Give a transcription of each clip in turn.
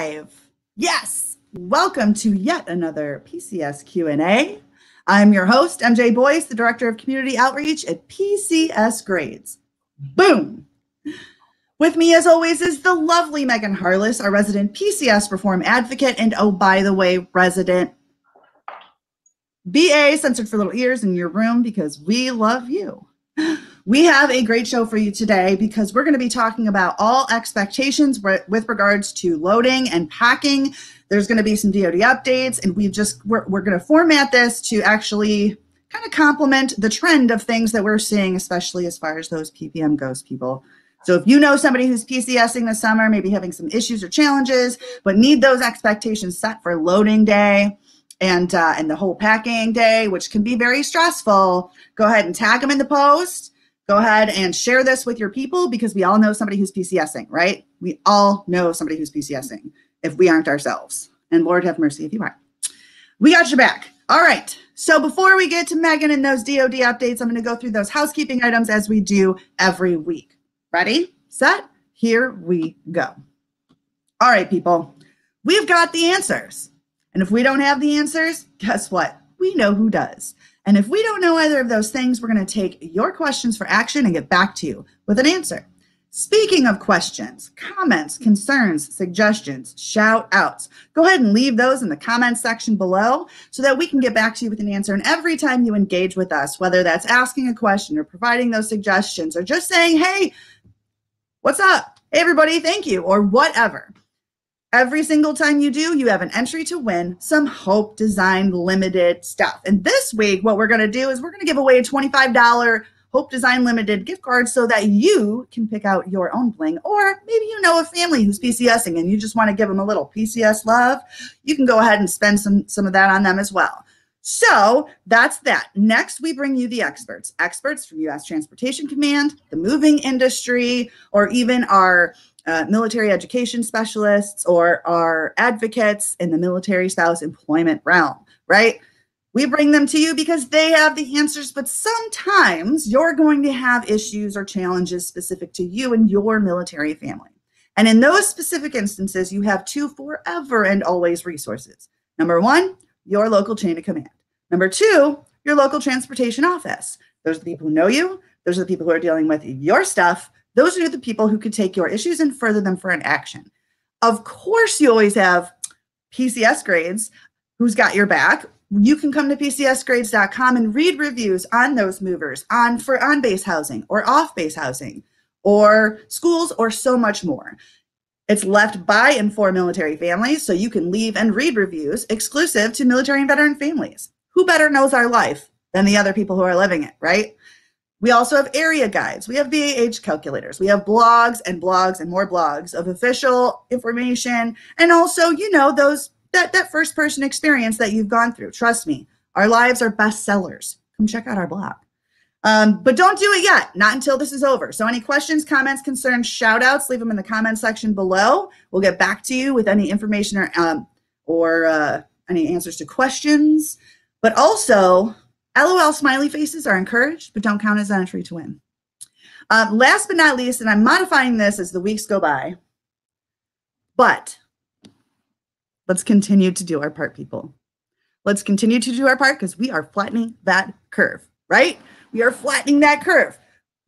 live. Yes. Welcome to yet another PCS Q&A. I'm your host, MJ Boyce, the Director of Community Outreach at PCS Grades. Boom. With me, as always, is the lovely Megan Harless, our resident PCS Reform Advocate, and oh, by the way, resident BA censored for little ears in your room because we love you. We have a great show for you today because we're going to be talking about all expectations with regards to loading and packing. There's going to be some DoD updates, and we just we're, we're going to format this to actually kind of complement the trend of things that we're seeing, especially as far as those PPM goes, people. So if you know somebody who's PCSing this summer, maybe having some issues or challenges, but need those expectations set for loading day, and uh, and the whole packing day, which can be very stressful, go ahead and tag them in the post. Go ahead and share this with your people because we all know somebody who's PCSing, right? We all know somebody who's PCSing if we aren't ourselves. And Lord have mercy if you are. We got your back. All right. So before we get to Megan and those DoD updates, I'm going to go through those housekeeping items as we do every week. Ready, set, here we go. All right, people. We've got the answers. And if we don't have the answers, guess what? We know who does. And if we don't know either of those things, we're going to take your questions for action and get back to you with an answer. Speaking of questions, comments, concerns, suggestions, shout outs, go ahead and leave those in the comments section below so that we can get back to you with an answer. And every time you engage with us, whether that's asking a question or providing those suggestions or just saying, hey, what's up? Hey, everybody, thank you, or whatever. Every single time you do, you have an entry to win some Hope Design Limited stuff. And this week, what we're going to do is we're going to give away a $25 Hope Design Limited gift card so that you can pick out your own bling. Or maybe you know a family who's PCSing and you just want to give them a little PCS love. You can go ahead and spend some, some of that on them as well. So that's that. Next, we bring you the experts, experts from U.S. Transportation Command, the moving industry, or even our uh, military education specialists or our advocates in the military spouse employment realm, right? We bring them to you because they have the answers, but sometimes you're going to have issues or challenges specific to you and your military family. And in those specific instances, you have two forever and always resources. Number one, your local chain of command. Number two, your local transportation office. Those are the people who know you. Those are the people who are dealing with your stuff those are the people who can take your issues and further them for an action. Of course, you always have PCS grades who's got your back. You can come to pcsgrades.com and read reviews on those movers, on for on base housing or off base housing or schools or so much more. It's left by and for military families, so you can leave and read reviews exclusive to military and veteran families. Who better knows our life than the other people who are living it, right? We also have area guides. We have BAH calculators. We have blogs and blogs and more blogs of official information and also, you know, those that that first person experience that you've gone through. Trust me, our lives are bestsellers. Come check out our blog. Um, but don't do it yet, not until this is over. So any questions, comments, concerns, shout outs, leave them in the comment section below. We'll get back to you with any information or, um, or uh, any answers to questions. But also, LOL smiley faces are encouraged, but don't count as entry to win. Uh, last but not least, and I'm modifying this as the weeks go by, but let's continue to do our part, people. Let's continue to do our part because we are flattening that curve, right? We are flattening that curve.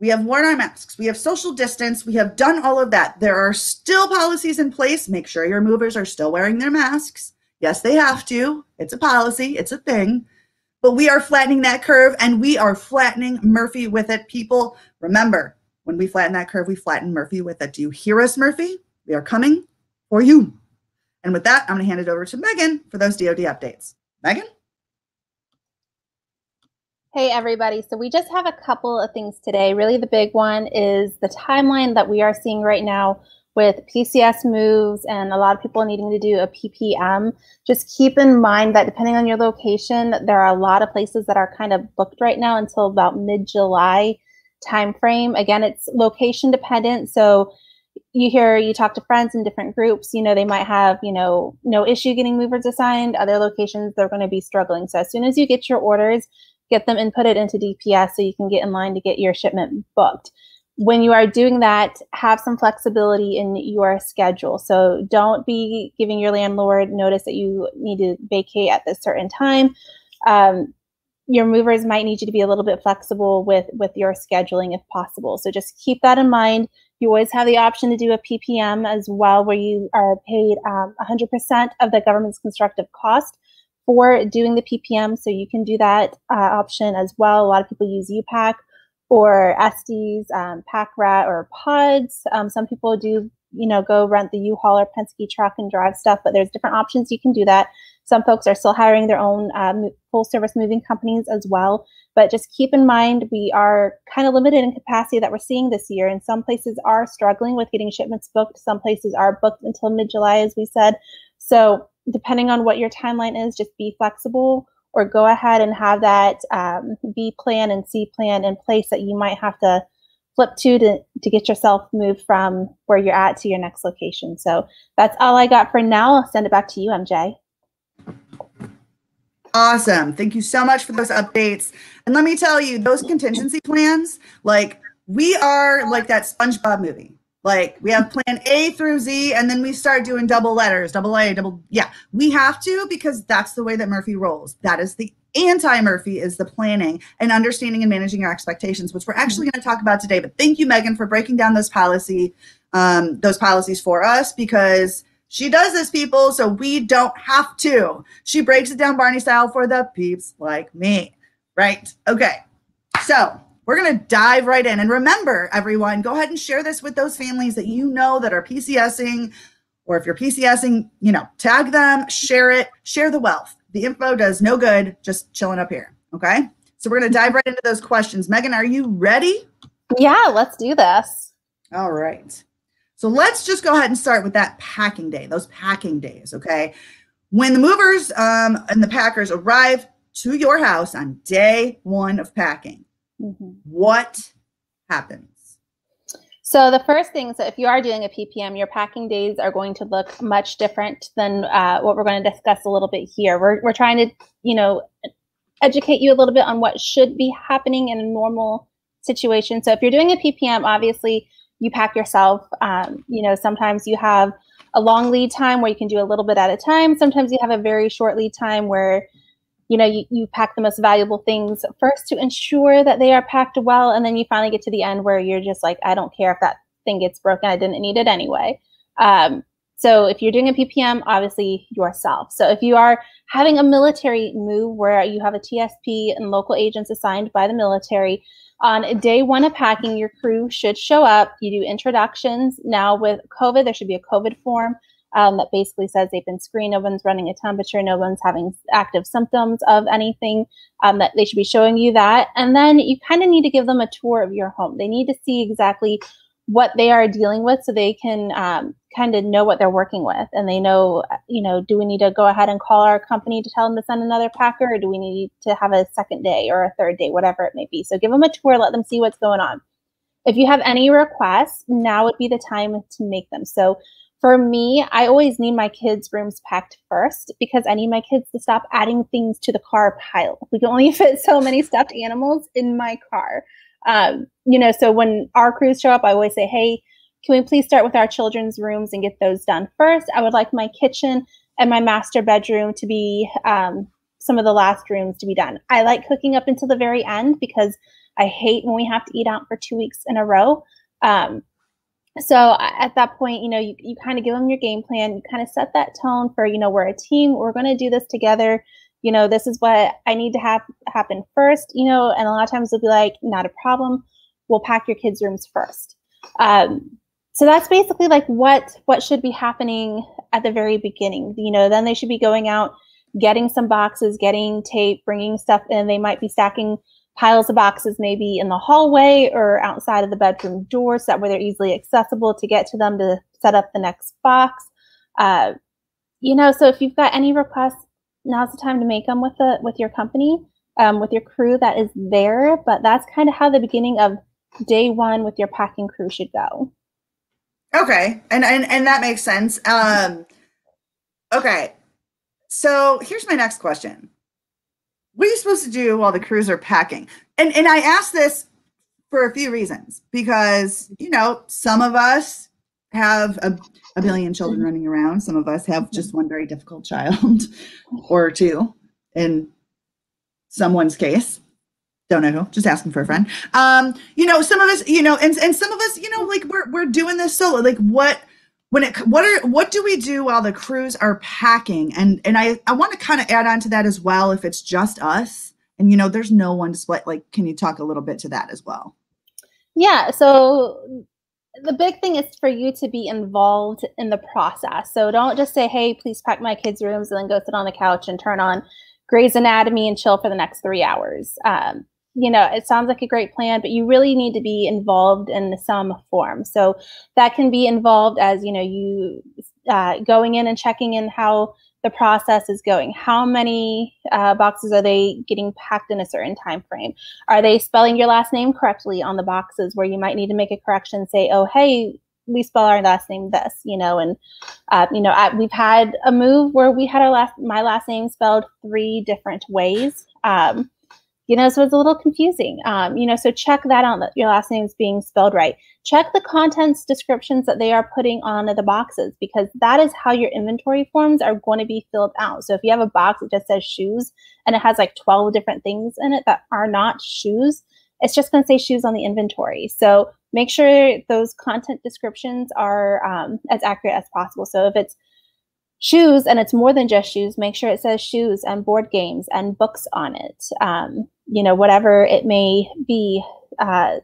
We have worn our masks. We have social distance. We have done all of that. There are still policies in place. Make sure your movers are still wearing their masks. Yes, they have to. It's a policy, it's a thing but we are flattening that curve and we are flattening Murphy with it. People, remember, when we flatten that curve, we flatten Murphy with it. Do you hear us, Murphy? We are coming for you. And with that, I'm going to hand it over to Megan for those DoD updates. Megan? Hey, everybody. So, we just have a couple of things today. Really, the big one is the timeline that we are seeing right now with PCS moves and a lot of people needing to do a PPM, just keep in mind that depending on your location, there are a lot of places that are kind of booked right now until about mid-July timeframe. Again, it's location dependent. So you hear you talk to friends in different groups, you know, they might have, you know, no issue getting movers assigned. Other locations, they're going to be struggling. So as soon as you get your orders, get them inputted into DPS so you can get in line to get your shipment booked. When you are doing that, have some flexibility in your schedule. So don't be giving your landlord notice that you need to vacate at this certain time. Um, your movers might need you to be a little bit flexible with with your scheduling if possible. So just keep that in mind. You always have the option to do a PPM as well, where you are paid um, 100% of the government's constructive cost for doing the PPM. So you can do that uh, option as well. A lot of people use U-Pack or Estes, um, Pack Rat, or Pods. Um, some people do, you know, go rent the U-Haul or Penske truck and drive stuff, but there's different options you can do that. Some folks are still hiring their own um, full service moving companies as well. But just keep in mind, we are kind of limited in capacity that we're seeing this year. And some places are struggling with getting shipments booked. Some places are booked until mid July, as we said. So, depending on what your timeline is, just be flexible or go ahead and have that um, B plan and C plan in place that you might have to flip to, to to get yourself moved from where you're at to your next location. So that's all I got for now. I'll send it back to you, MJ. Awesome. Thank you so much for those updates. And let me tell you, those contingency plans, like we are like that SpongeBob movie. Like we have plan A through Z, and then we start doing double letters, double A, double. Yeah, we have to because that's the way that Murphy rolls. That is the anti Murphy is the planning and understanding and managing your expectations, which we're actually going to talk about today. But thank you, Megan, for breaking down those policy, um, those policies for us because she does this, people, so we don't have to. She breaks it down Barney style for the peeps like me. Right? Okay. So we're going to dive right in. And remember, everyone, go ahead and share this with those families that you know that are PCSing, or if you're PCSing, you know, tag them, share it, share the wealth. The info does no good just chilling up here. Okay. So we're going to dive right into those questions. Megan, are you ready? Yeah, let's do this. All right. So let's just go ahead and start with that packing day, those packing days. Okay. When the movers um, and the packers arrive to your house on day one of packing, Mm-hmm. What happens? So the first thing, so if you are doing a PPM, your packing days are going to look much different than uh, what we're going to discuss a little bit here. We're we're trying to, you know, educate you a little bit on what should be happening in a normal situation. So if you're doing a PPM, obviously you pack yourself. Um, you know, sometimes you have a long lead time where you can do a little bit at a time. Sometimes you have a very short lead time where you know you, you pack the most valuable things first to ensure that they are packed well and then you finally get to the end where you're just like i don't care if that thing gets broken i didn't need it anyway. Um, so if you're doing a ppm obviously yourself. So if you are having a military move where you have a tsp and local agents assigned by the military on day one of packing your crew should show up. You do introductions. Now with covid there should be a covid form um, that basically says they've been screened, no one's running a temperature, no one's having active symptoms of anything, um, that they should be showing you that. And then you kind of need to give them a tour of your home. They need to see exactly what they are dealing with so they can um, kind of know what they're working with and they know you know do we need to go ahead and call our company to tell them to send another packer or do we need to have a second day or a third day whatever it may be so give them a tour let them see what's going on if you have any requests now would be the time to make them so for me, I always need my kids' rooms packed first because I need my kids to stop adding things to the car pile. We can only fit so many stuffed animals in my car. Um, you know, so when our crews show up, I always say, hey, can we please start with our children's rooms and get those done first? I would like my kitchen and my master bedroom to be um, some of the last rooms to be done. I like cooking up until the very end because I hate when we have to eat out for two weeks in a row. Um, so at that point you know you, you kind of give them your game plan you kind of set that tone for you know we're a team we're going to do this together. You know this is what i need to have happen first you know and a lot of times they'll be like not a problem. We'll pack your kids rooms first. Um, so that's basically like what what should be happening at the very beginning. You know then they should be going out getting some boxes getting tape bringing stuff in. They might be stacking piles of boxes maybe in the hallway or outside of the bedroom door so that way they're easily accessible to get to them to set up the next box. Uh, you know, so if you've got any requests, now's the time to make them with the with your company, um, with your crew that is there. But that's kind of how the beginning of day one with your packing crew should go. Okay, and and and that makes sense. Um, okay, so here's my next question what are you supposed to do while the crews are packing? And and I ask this for a few reasons because, you know, some of us have a, a billion children mm-hmm. running around. Some of us have just one very difficult child or two in someone's case. Don't know who, just asking for a friend. Um, you know, some of us, you know, and, and some of us, you know, like we're, we're doing this solo. Like what, when it what are what do we do while the crews are packing? And and i i want to kind of add on to that as well if it's just us and you know there's no one to split like can you talk a little bit to that as well? Yeah so the big thing is for you to be involved in the process. So don't just say hey please pack my kids rooms and then go sit on the couch and turn on Grey's Anatomy and chill for the next three hours. Um, you know, it sounds like a great plan, but you really need to be involved in some form. So that can be involved as, you know, you uh, going in and checking in how the process is going. How many uh, boxes are they getting packed in a certain time frame? Are they spelling your last name correctly on the boxes where you might need to make a correction, say, oh, hey, we spell our last name this, you know, and uh, you know, I, we've had a move where we had our last my last name spelled three different ways. Um, you know, so it's a little confusing. Um, you know, so check that out that your last name is being spelled right. Check the contents descriptions that they are putting on the boxes because that is how your inventory forms are going to be filled out. So if you have a box that just says shoes and it has like 12 different things in it that are not shoes, it's just going to say shoes on the inventory. So make sure those content descriptions are um, as accurate as possible. So if it's shoes and it's more than just shoes make sure it says shoes and board games and books on it. Um, you know whatever it may be uh,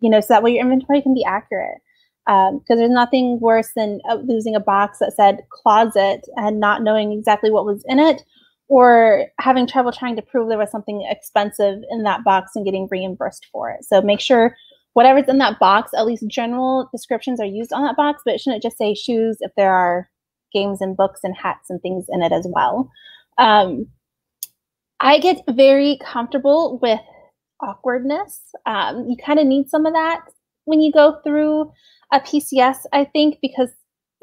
you know so that way your inventory can be accurate. Because um, there's nothing worse than uh, losing a box that said closet and not knowing exactly what was in it or having trouble trying to prove there was something expensive in that box and getting reimbursed for it. So make sure whatever's in that box at least general descriptions are used on that box but it shouldn't just say shoes if there are games and books and hats and things in it as well. Um, I get very comfortable with awkwardness. Um, you kind of need some of that when you go through a PCS, I think, because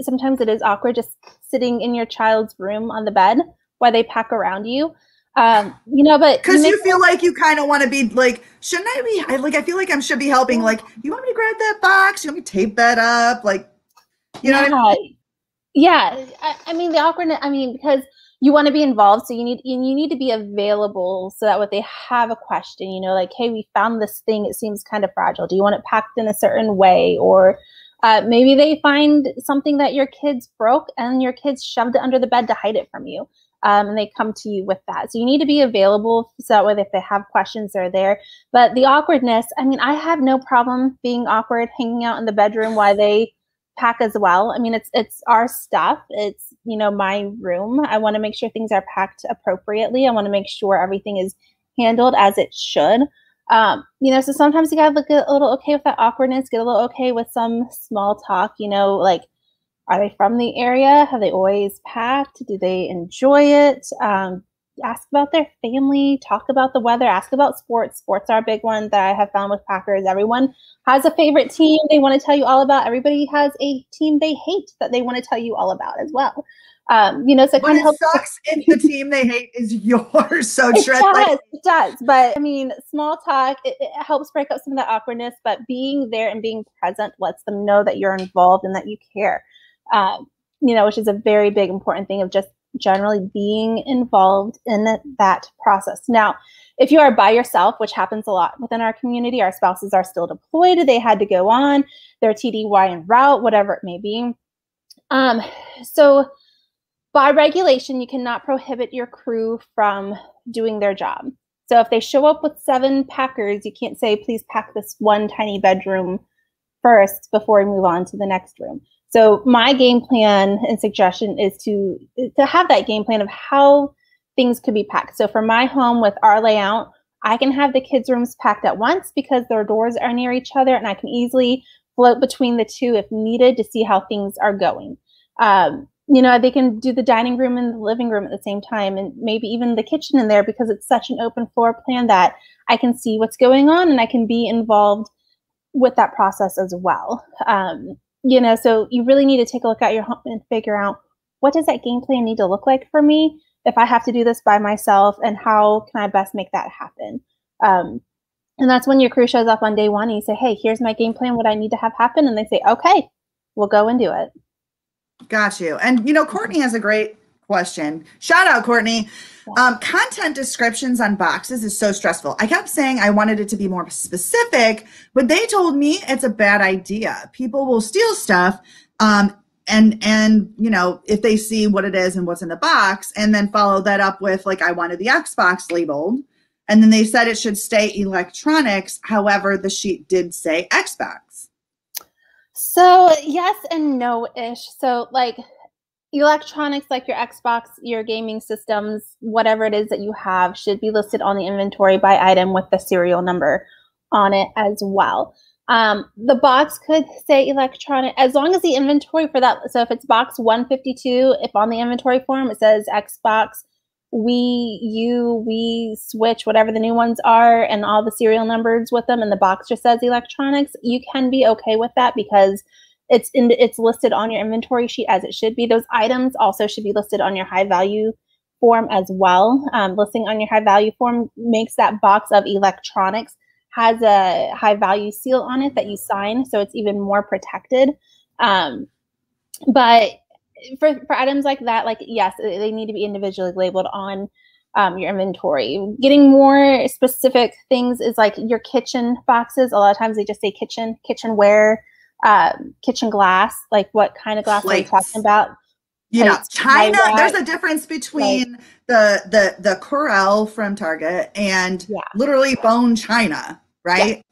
sometimes it is awkward just sitting in your child's room on the bed while they pack around you. Um, you know, but because you, feel like you kind of want to be like, shouldn't I be? I, like, I feel like I should be helping. Like, you want me to grab that box? You want me to tape that up? Like, you know yeah. I mean? Yeah I, I, mean the awkwardness i mean because you want to be involved so you need you need to be available so that when they have a question you know like hey we found this thing it seems kind of fragile. Do you want it packed in a certain way? Or uh, maybe they find something that your kids broke and your kids shoved it under the bed to hide it from you um, and they come to you with that. So you need to be available so that way if they have questions they're there. But the awkwardness i mean i have no problem being awkward hanging out in the bedroom while they pack as well. I mean, it's it's our stuff. It's you know my room. I want to make sure things are packed appropriately. I want to make sure everything is handled as it should. Um, you know, so sometimes you gotta look a little okay with that awkwardness, get a little okay with some small talk. You know, like are they from the area? Have they always packed? Do they enjoy it? Um, ask about their family, talk about the weather, ask about sports. Sports are a big one that I have found with Packers. Everyone has a favorite team they want to tell you all about. Everybody has a team they hate that they want to tell you all about as well. Um, you know, so it kind of helps. sucks if the team they hate is yours. So it does, like- it does. But I mean, small talk it, it helps break up some of that awkwardness. But being there and being present lets them know that you're involved and that you care. Um, you know, which is a very big important thing of just generally being involved in that process. Now, if you are by yourself, which happens a lot within our community, our spouses are still deployed, they had to go on their TDY en route, whatever it may be. Um, so, by regulation, you cannot prohibit your crew from doing their job. So, if they show up with seven packers, you can't say, please pack this one tiny bedroom first before we move on to the next room. So my game plan and suggestion is to to have that game plan of how things could be packed. So for my home with our layout, I can have the kids' rooms packed at once because their doors are near each other, and I can easily float between the two if needed to see how things are going. Um, you know, they can do the dining room and the living room at the same time, and maybe even the kitchen in there because it's such an open floor plan that I can see what's going on and I can be involved with that process as well. Um, you know, so you really need to take a look at your home and figure out what does that game plan need to look like for me if I have to do this by myself and how can I best make that happen. Um, And that's when your crew shows up on day one and you say, Hey, here's my game plan, what I need to have happen. And they say, Okay, we'll go and do it. Got you. And you know, Courtney has a great question. Shout out, Courtney. Um, content descriptions on boxes is so stressful. I kept saying I wanted it to be more specific, but they told me it's a bad idea. People will steal stuff. Um, and and you know if they see what it is and what's in the box and then follow that up with like i wanted the xbox labeled and then they said it should stay electronics however the sheet did say xbox so yes and no ish so like electronics like your Xbox, your gaming systems, whatever it is that you have should be listed on the inventory by item with the serial number on it as well. Um, the box could say electronic as long as the inventory for that. So if it's box 152, if on the inventory form it says Xbox, we, you, we, Switch, whatever the new ones are, and all the serial numbers with them, and the box just says electronics, you can be okay with that because it's in it's listed on your inventory sheet as it should be. Those items also should be listed on your high value form as well. Um, listing on your high value form makes that box of electronics has a high value seal on it that you sign, so it's even more protected. Um, but for, for items like that, like yes, they need to be individually labeled on um, your inventory. Getting more specific things is like your kitchen boxes. A lot of times they just say kitchen, kitchenware uh, kitchen glass, like what kind of glass Plates. are we talking about? You know, China. There's a difference between like, the the the Corelle from Target and yeah. literally bone china, right?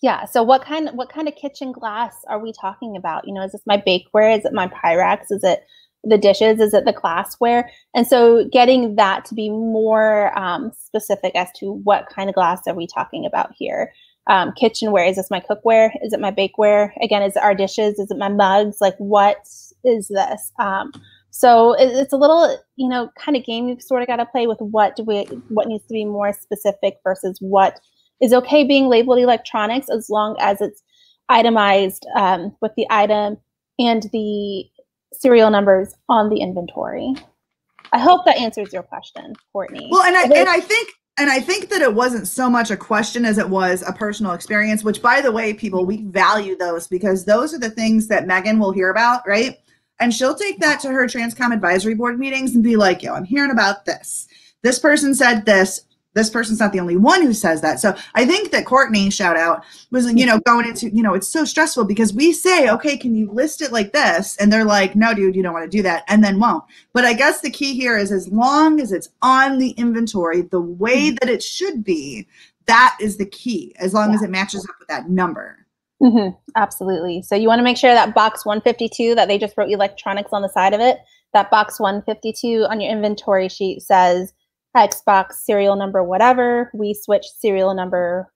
Yeah. yeah. So what kind what kind of kitchen glass are we talking about? You know, is this my bakeware? Is it my Pyrex? Is it the dishes? Is it the glassware? And so getting that to be more um, specific as to what kind of glass are we talking about here um, kitchenware. Is this my cookware? Is it my bakeware? Again, is it our dishes? Is it my mugs? Like, what is this? Um, so it, it's a little, you know, kind of game you've sort of got to play with what do we, what needs to be more specific versus what is okay being labeled electronics as long as it's itemized um, with the item and the serial numbers on the inventory. I hope that answers your question, Courtney. Well, and I, and I think and I think that it wasn't so much a question as it was a personal experience, which, by the way, people, we value those because those are the things that Megan will hear about, right? And she'll take that to her Transcom advisory board meetings and be like, yo, I'm hearing about this. This person said this this person's not the only one who says that. So I think that Courtney, shout out, was, you know, going into, you know, it's so stressful because we say, okay, can you list it like this? And they're like, no, dude, you don't want to do that. And then won't. But I guess the key here is as long as it's on the inventory the way mm-hmm. that it should be, that is the key, as long yeah. as it matches up with that number. Mm-hmm. Absolutely. So you want to make sure that box 152 that they just wrote electronics on the side of it, that box 152 on your inventory sheet says Xbox serial number whatever, we switch serial number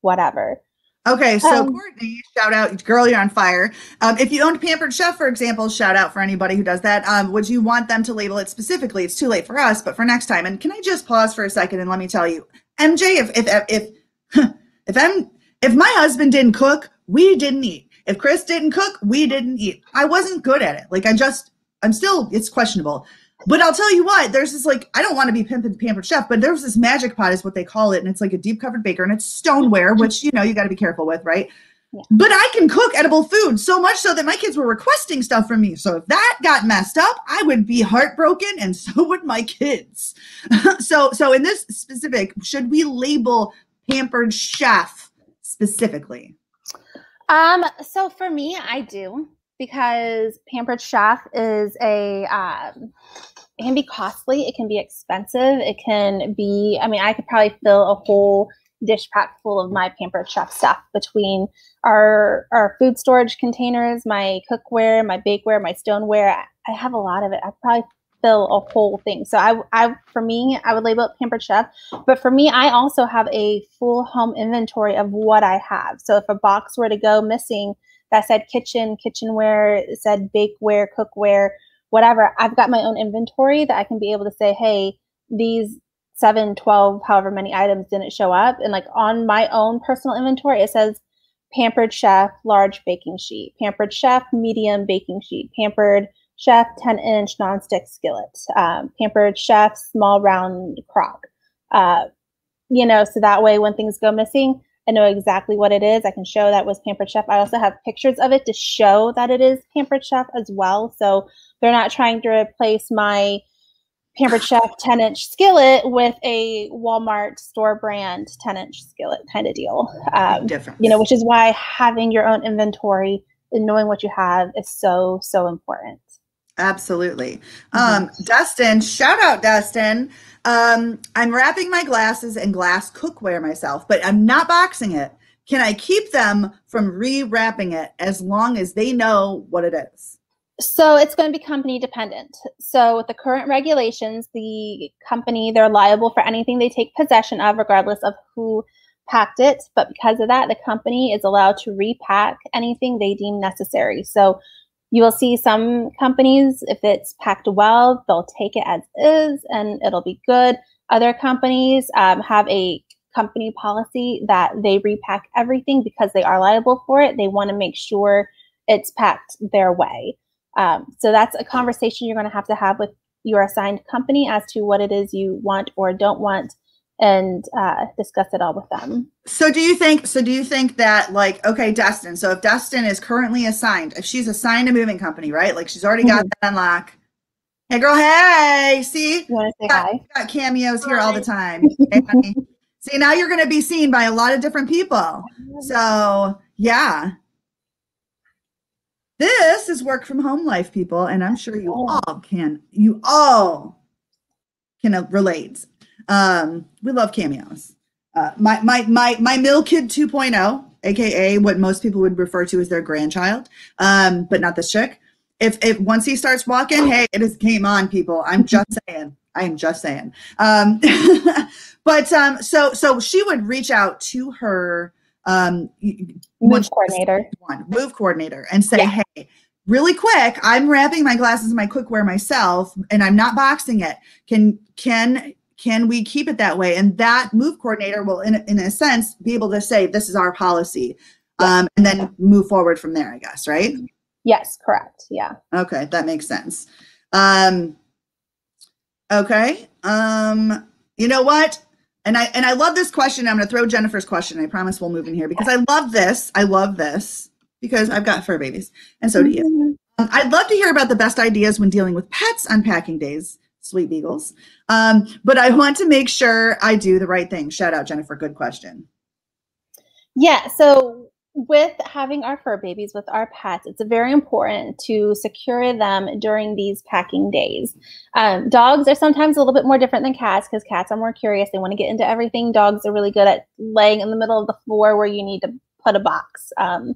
whatever. Okay, so um, Courtney, shout out, girl, you're on fire. Um, if you owned Pampered Chef, for example, shout out for anybody who does that. Um, would you want them to label it specifically? It's too late for us, but for next time. And can I just pause for a second and let me tell you, MJ, if if if if I'm if my husband didn't cook, we didn't eat. If Chris didn't cook, we didn't eat. I wasn't good at it. Like I just, I'm still, it's questionable. But I'll tell you what, there's this like, I don't want to be pimping pampered chef, but there's this magic pot is what they call it. And it's like a deep covered baker and it's stoneware, which, you know, you got to be careful with, right? Yeah. But I can cook edible food so much so that my kids were requesting stuff from me. So if that got messed up, I would be heartbroken and so would my kids. so so in this specific, should we label pampered chef specifically? Um so for me, I do because pampered chef is a um, it can be costly it can be expensive it can be i mean i could probably fill a whole dish pack full of my pampered chef stuff between our our food storage containers my cookware my bakeware my stoneware. I have a lot of it. I probably fill a whole thing. So i i for me i would label it pampered chef but for me i also have a full home inventory of what i have. So if a box were to go missing that said kitchen, kitchenware, said bakeware, cookware, whatever. I've got my own inventory that I can be able to say, hey, these seven, 12, however many items didn't show up. And like on my own personal inventory, it says Pampered Chef large baking sheet, Pampered Chef medium baking sheet, Pampered Chef 10 inch nonstick skillet, um, Pampered Chef small round crock. Uh, you know, so that way when things go missing, I know exactly what it is. I can show that was Pampered Chef. I also have pictures of it to show that it is Pampered Chef as well. So they're not trying to replace my Pampered Chef 10 inch skillet with a Walmart store brand 10 inch skillet kind of deal. Um, Different. You know, which is why having your own inventory and knowing what you have is so, so important. Absolutely. Um, mm-hmm. Dustin, shout out Dustin. Um, I'm wrapping my glasses in glass cookware myself, but I'm not boxing it. Can I keep them from rewrapping it as long as they know what it is? So it's going to be company dependent. So with the current regulations, the company they're liable for anything they take possession of, regardless of who packed it. But because of that, the company is allowed to repack anything they deem necessary. So you will see some companies, if it's packed well, they'll take it as is and it'll be good. Other companies um, have a company policy that they repack everything because they are liable for it. They want to make sure it's packed their way. Um, so that's a conversation you're going to have to have with your assigned company as to what it is you want or don't want and uh, discuss it all with them. So do you think so do you think that like okay Dustin so if Dustin is currently assigned if she's assigned a moving company right? Like she's already got mm-hmm. that unlock. Hey girl hey see? You want to say got, hi? got cameos here all the time. Hey, see now you're going to be seen by a lot of different people. So yeah. This is work from home life people and I'm sure you all can you all can relate um, we love cameos. Uh, my my my my mill kid 2.0, aka what most people would refer to as their grandchild, um, but not this chick. If if once he starts walking, hey, it is game on, people. I'm just saying. I am just saying. Um, but um, so so she would reach out to her um, move coordinator, one move coordinator, and say, yeah. hey really quick i'm wrapping my glasses in my cookware myself and i'm not boxing it can can can we keep it that way? And that move coordinator will, in, in a sense, be able to say, this is our policy, um, and then move forward from there, I guess, right? Yes, correct. Yeah. Okay, that makes sense. Um, okay. Um, you know what? And I and I love this question. I'm going to throw Jennifer's question. I promise we'll move in here because I love this. I love this because I've got fur babies, and so do you. Mm-hmm. Um, I'd love to hear about the best ideas when dealing with pets unpacking days sweet beagles. Um, but I want to make sure I do the right thing. Shout out, Jennifer. Good question. Yeah. So, with having our fur babies with our pets, it's very important to secure them during these packing days. Um, dogs are sometimes a little bit more different than cats because cats are more curious. They want to get into everything. Dogs are really good at laying in the middle of the floor where you need to put a box um,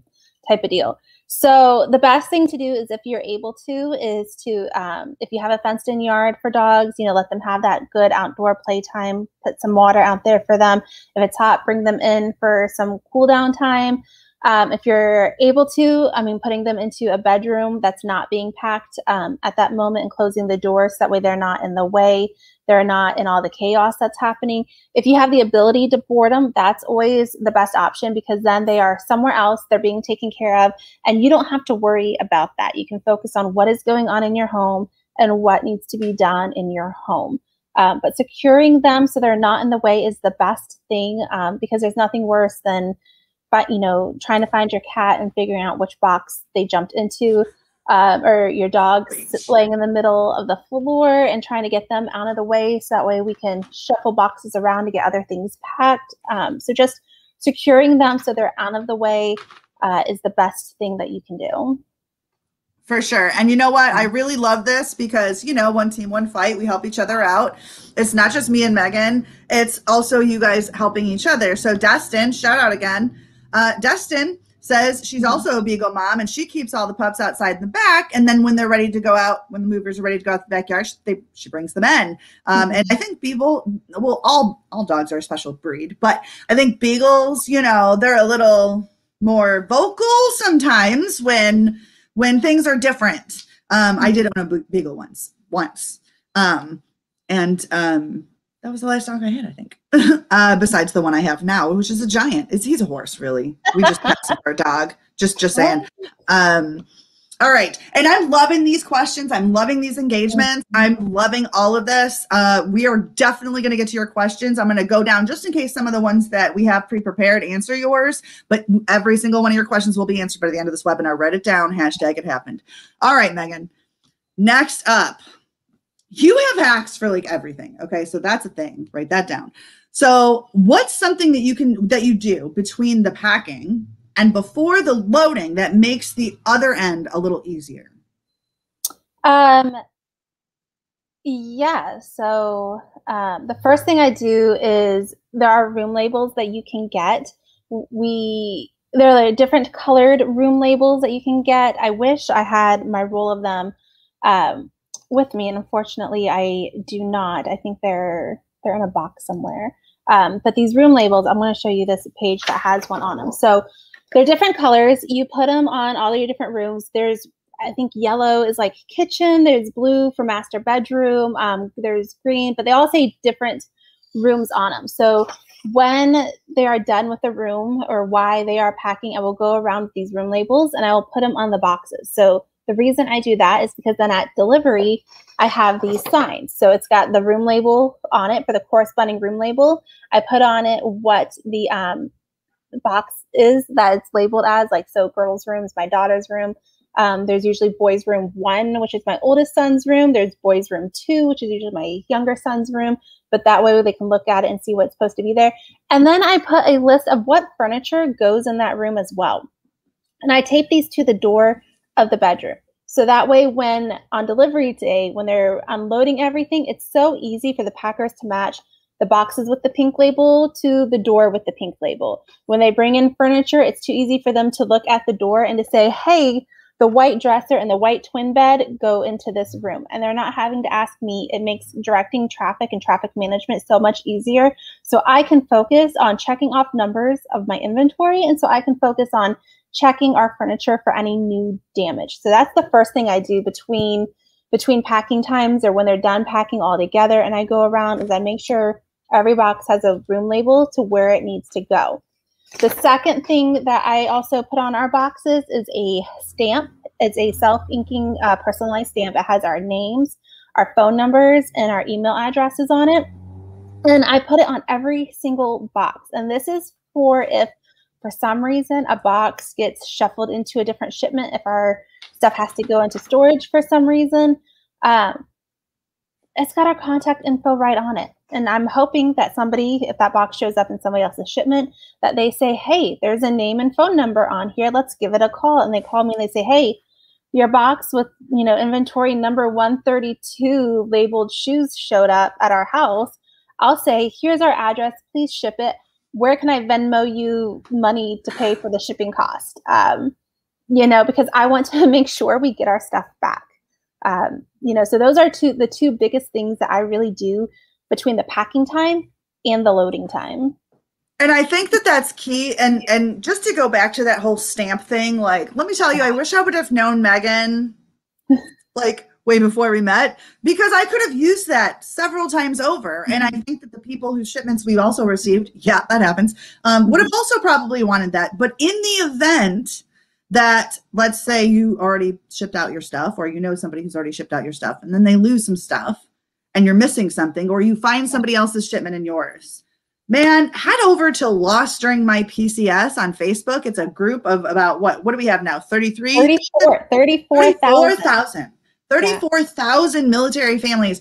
type of deal. So the best thing to do is if you're able to is to um, if you have a fenced in yard for dogs, you know, let them have that good outdoor playtime. Put some water out there for them. If it's hot, bring them in for some cool down time. Um, if you're able to, I mean, putting them into a bedroom that's not being packed um, at that moment and closing the door so that way they're not in the way, they're not in all the chaos that's happening. If you have the ability to board them, that's always the best option because then they are somewhere else, they're being taken care of, and you don't have to worry about that. You can focus on what is going on in your home and what needs to be done in your home. Um, but securing them so they're not in the way is the best thing um, because there's nothing worse than but you know trying to find your cat and figuring out which box they jumped into um, or your dog laying in the middle of the floor and trying to get them out of the way so that way we can shuffle boxes around to get other things packed um, so just securing them so they're out of the way uh, is the best thing that you can do for sure. And you know what? I really love this because, you know, one team, one fight, we help each other out. It's not just me and Megan, it's also you guys helping each other. So, Dustin, shout out again. Uh, Dustin says she's also a beagle mom and she keeps all the pups outside in the back. And then when they're ready to go out, when the movers are ready to go out the backyard, she, they, she brings them in. Um, and I think beagle, well, all all dogs are a special breed, but I think beagles, you know, they're a little more vocal sometimes when when things are different. Um, I did own a beagle once, once, um, and um, that was the last dog I had, I think. uh, besides the one I have now, which is a giant. It's he's a horse, really. We just passed our dog. Just just saying. Um, All right. And I'm loving these questions. I'm loving these engagements. I'm loving all of this. Uh, we are definitely going to get to your questions. I'm going to go down just in case some of the ones that we have pre prepared answer yours, but every single one of your questions will be answered by the end of this webinar. Write it down. Hashtag it happened. All right, Megan. Next up, you have hacks for like everything. Okay. So that's a thing. Write that down. So, what's something that you can that you do between the packing and before the loading that makes the other end a little easier? Um, yeah. So um, the first thing I do is there are room labels that you can get. We there are different colored room labels that you can get. I wish I had my roll of them um, with me, and unfortunately, I do not. I think they're they're in a box somewhere. Um, but these room labels, I'm going to show you this page that has one on them. So they're different colors. You put them on all your different rooms. There's, I think yellow is like kitchen. There's blue for master bedroom. Um, there's green, but they all say different rooms on them. So when they are done with the room or why they are packing, I will go around with these room labels and I will put them on the boxes. So the reason I do that is because then at delivery, I have these signs. So it's got the room label on it for the corresponding room label. I put on it what the um, box is that it's labeled as like so girls rooms my daughter's room. Um, there's usually boys room one which is my oldest son's room. There's boys room two which is usually my younger son's room. But that way they can look at it and see what's supposed to be there. And then i put a list of what furniture goes in that room as well. And i tape these to the door of the bedroom so that way when on delivery day when they're unloading everything it's so easy for the packers to match the boxes with the pink label to the door with the pink label. When they bring in furniture, it's too easy for them to look at the door and to say, hey, the white dresser and the white twin bed go into this room. And they're not having to ask me. It makes directing traffic and traffic management so much easier. So I can focus on checking off numbers of my inventory. And so I can focus on checking our furniture for any new damage. So that's the first thing I do between between packing times or when they're done packing all together and I go around is I make sure Every box has a room label to where it needs to go. The second thing that I also put on our boxes is a stamp. It's a self-inking uh, personalized stamp. It has our names, our phone numbers, and our email addresses on it. And I put it on every single box. And this is for if for some reason a box gets shuffled into a different shipment, if our stuff has to go into storage for some reason, um, it's got our contact info right on it. And I'm hoping that somebody, if that box shows up in somebody else's shipment, that they say, hey, there's a name and phone number on here. Let's give it a call. And they call me and they say, hey, your box with, you know, inventory number 132 labeled shoes showed up at our house. I'll say, here's our address. Please ship it. Where can I Venmo you money to pay for the shipping cost? Um, you know, because I want to make sure we get our stuff back. Um, you know, so those are two the two biggest things that I really do between the packing time and the loading time. And I think that that's key. And and just to go back to that whole stamp thing, like let me tell you, I wish I would have known Megan, like way before we met, because I could have used that several times over. And I think that the people whose shipments we've also received, yeah, that happens, um, would have also probably wanted that. But in the event that let's say you already shipped out your stuff, or you know somebody who's already shipped out your stuff, and then they lose some stuff and you're missing something, or you find somebody else's shipment in yours, man, head over to Lost During My PCS on Facebook. It's a group of about what? What do we have now? 33? 34, 34,000. 34,000 yeah. military families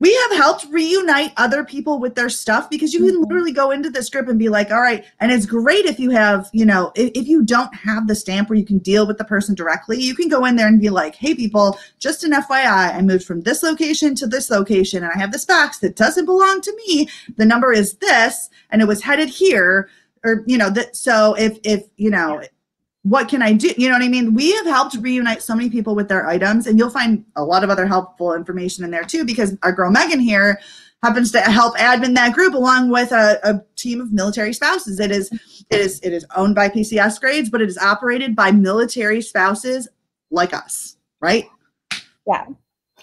we have helped reunite other people with their stuff because you can mm-hmm. literally go into this group and be like all right and it's great if you have you know if, if, you don't have the stamp where you can deal with the person directly you can go in there and be like hey people just an fyi i moved from this location to this location and i have this box that doesn't belong to me the number is this and it was headed here or you know that so if if you know what can I do? You know what I mean? We have helped reunite so many people with their items, and you'll find a lot of other helpful information in there too, because our girl Megan here happens to help admin that group along with a, a team of military spouses. It is it is it is owned by PCS grades, but it is operated by military spouses like us, right? Yeah.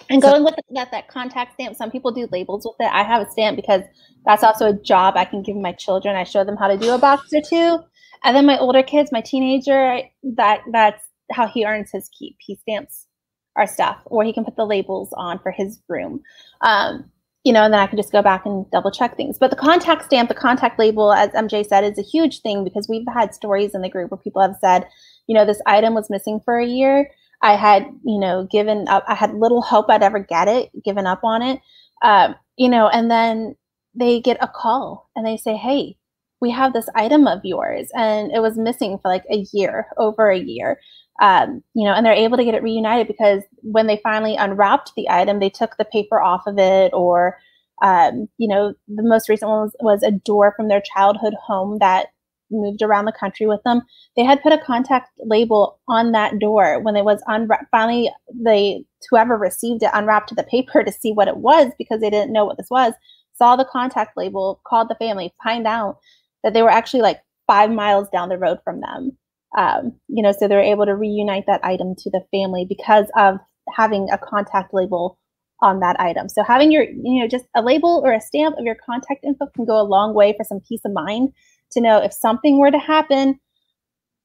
And going so, with that that contact stamp, some people do labels with it. I have a stamp because that's also a job I can give my children. I show them how to do a box or two and then my older kids, my teenager, that that's how he earns his keep. He stamps our stuff, or he can put the labels on for his room. Um, you know, and then I can just go back and double check things. But the contact stamp, the contact label, as MJ said, is a huge thing because we've had stories in the group where people have said, you know, this item was missing for a year. I had, you know, given up, I had little hope I'd ever get it, given up on it. Um, you know, and then they get a call and they say, hey, we have this item of yours and it was missing for like a year, over a year um, you know, and they're able to get it reunited because when they finally unwrapped the item, they took the paper off of it, or um, you know, the most recent one was, was a door from their childhood home that moved around the country with them. They had put a contact label on that door when it was unwrapped. Finally, they whoever received it unwrapped the paper to see what it was because they didn't know what this was. Saw the contact label, called the family, find out that they were actually like five miles down the road from them um, you know, so they're able to reunite that item to the family because of having a contact label on that item. So having your, you know, just a label or a stamp of your contact info can go a long way for some peace of mind to know if something were to happen,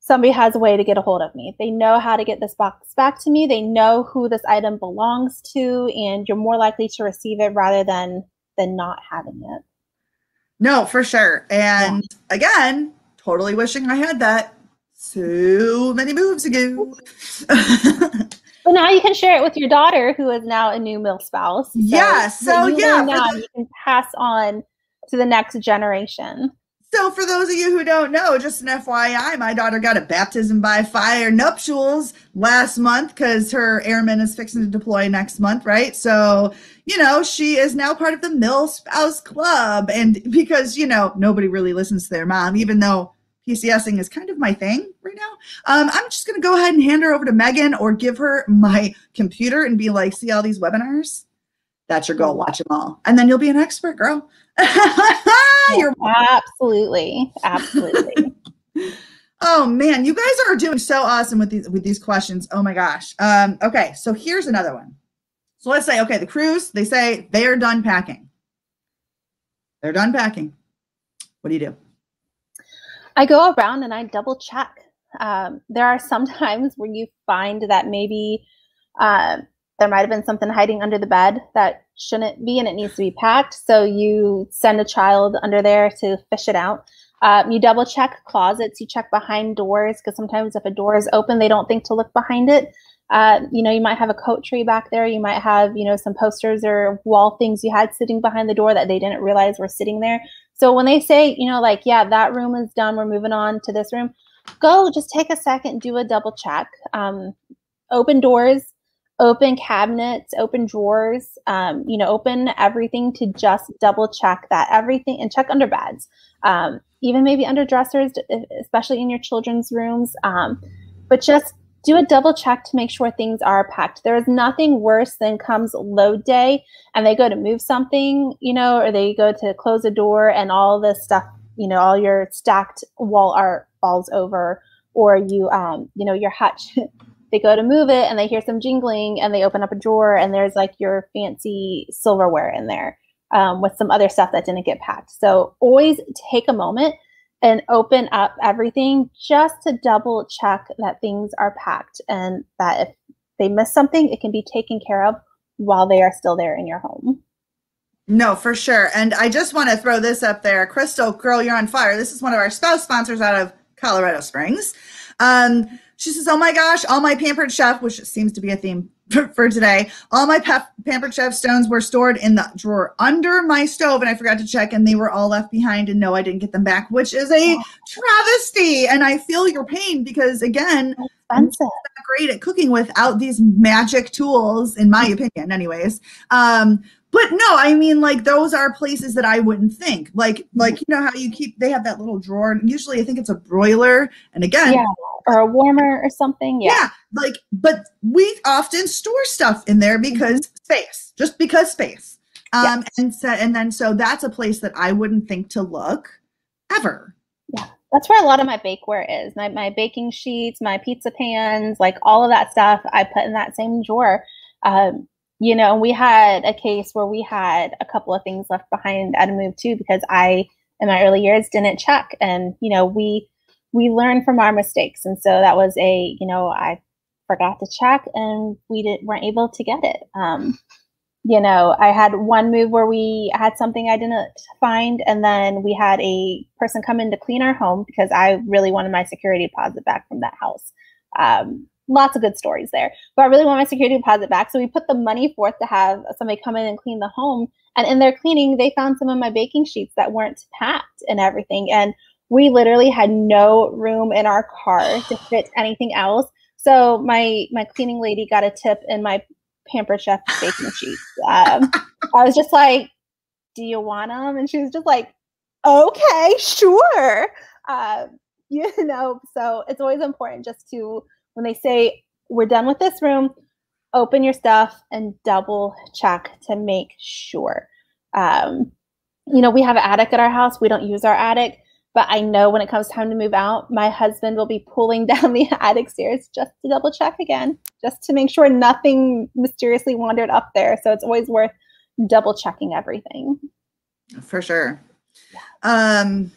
somebody has a way to get a hold of me. They know how to get this box back to me. They know who this item belongs to, and you're more likely to receive it rather than than not having it. No, for sure. And yeah. again, totally wishing I had that so many moves ago. but now you can share it with your daughter, who is now a new milspouse. So yeah. So yeah, now the- you can pass on to the next generation. So, for those of you who don't know, just an FYI, my daughter got a baptism by fire nuptials last month because her airman is fixing to deploy next month, right? So, you know, she is now part of the Milspouse club. And because, you know, nobody really listens to their mom, even though PCSing is kind of my thing right now. Um, I'm just going to go ahead and hand her over to Megan or give her my computer and be like, see all these webinars? That's your goal. Watch them all. And then you'll be an expert, girl. You're absolutely. Absolutely. oh man, you guys are doing so awesome with these with these questions. Oh my gosh. Um, okay, so here's another one. So let's say, okay, the crews, they say they are done packing. They're done packing. What do you do? I go around and I double check. Um, there are some times where you find that maybe uh, there might have been something hiding under the bed that shouldn't be and it needs to be packed. So you send a child under there to fish it out. Um, you double check closets, you check behind doors because sometimes if a door is open, they don't think to look behind it. Uh, you know, you might have a coat tree back there. You might have, you know, some posters or wall things you had sitting behind the door that they didn't realize were sitting there. So when they say, you know, like, yeah, that room is done, we're moving on to this room, go just take a second, do a double check. Um, open doors, open cabinets, open drawers, um, you know, open everything to just double check that everything and check under beds, um, even maybe under dressers, especially in your children's rooms. Um, but just do a double check to make sure things are packed. There is nothing worse than comes load day and they go to move something, you know, or they go to close a door and all this stuff, you know, all your stacked wall art falls over, or you, um, you know, your hutch. they go to move it and they hear some jingling and they open up a drawer and there's like your fancy silverware in there um, with some other stuff that didn't get packed. So always take a moment and open up everything just to double check that things are packed and that if they miss something, it can be taken care of while they are still there in your home. No, for sure. And I just want to throw this up there. Crystal, girl, you're on fire. This is one of our spouse sponsors out of Colorado Springs. Um, she says, Oh my gosh, all my pampered chef, which seems to be a theme for today. All my pep- Pampered Chef stones were stored in the drawer under my stove, and I forgot to check, and they were all left behind. And no, I didn't get them back, which is a travesty. And I feel your pain because, again, I'm not great at cooking without these magic tools, in my opinion, anyways. Um, but no, I mean, like those are places that I wouldn't think. Like, like you know how you keep they have that little drawer. And usually, I think it's a broiler, and again, yeah or a warmer or something. Yeah. yeah. Like, but we often store stuff in there because mm-hmm. space, just because space. Um, and so, and then so that's a place that I wouldn't think to look ever. Yeah. That's where a lot of my bakeware is. My, my baking sheets, my pizza pans, like all of that stuff I put in that same drawer. Um, you know, we had a case where we had a couple of things left behind at a move too, because I, in my early years, didn't check. And, you know, we, we learn from our mistakes. And so that was a, you know, I forgot to check and we didn't weren't able to get it. Um, you know, I had one move where we had something I didn't find, and then we had a person come in to clean our home because I really wanted my security deposit back from that house. Um, lots of good stories there, but I really want my security deposit back. So we put the money forth to have somebody come in and clean the home. And in their cleaning, they found some of my baking sheets that weren't packed and everything. And we literally had no room in our car to fit anything else. So my my cleaning lady got a tip in my Pampered Chef baking sheets. Um, I was just like, "Do you want them?" And she was just like, "Okay, sure." Uh, you know, so it's always important just to when they say we're done with this room, open your stuff and double check to make sure. Um, you know, we have an attic at our house. We don't use our attic. But I know when it comes time to move out, my husband will be pulling down the attic stairs just to double check again, just to make sure nothing mysteriously wandered up there. So it's always worth double checking everything. For sure. Um,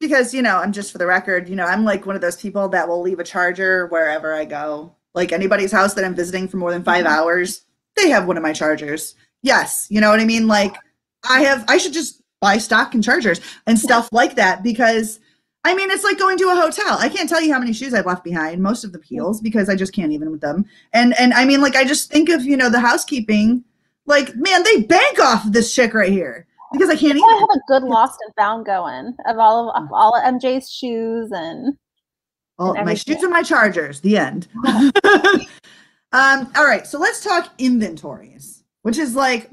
because you know, I'm just for the record, you know, I'm like one of those people that will leave a charger wherever I go. Like anybody's house that I'm visiting for more than 5 mm-hmm. hours, they have one of my chargers. Yes, you know what I mean? Like I have I should just buy stock and chargers and stuff like that because I mean, it's like going to a hotel. I can't tell you how many shoes I've left behind, most of the heels, because I just can't even with them. And and I mean, like I just think of you know the housekeeping, like man, they bank off this chick right here because I can't even. I have a good lost and found going of all of, of all of MJ's shoes and. Well, and my shoes and my chargers. The end. um. All right, so let's talk inventories, which is like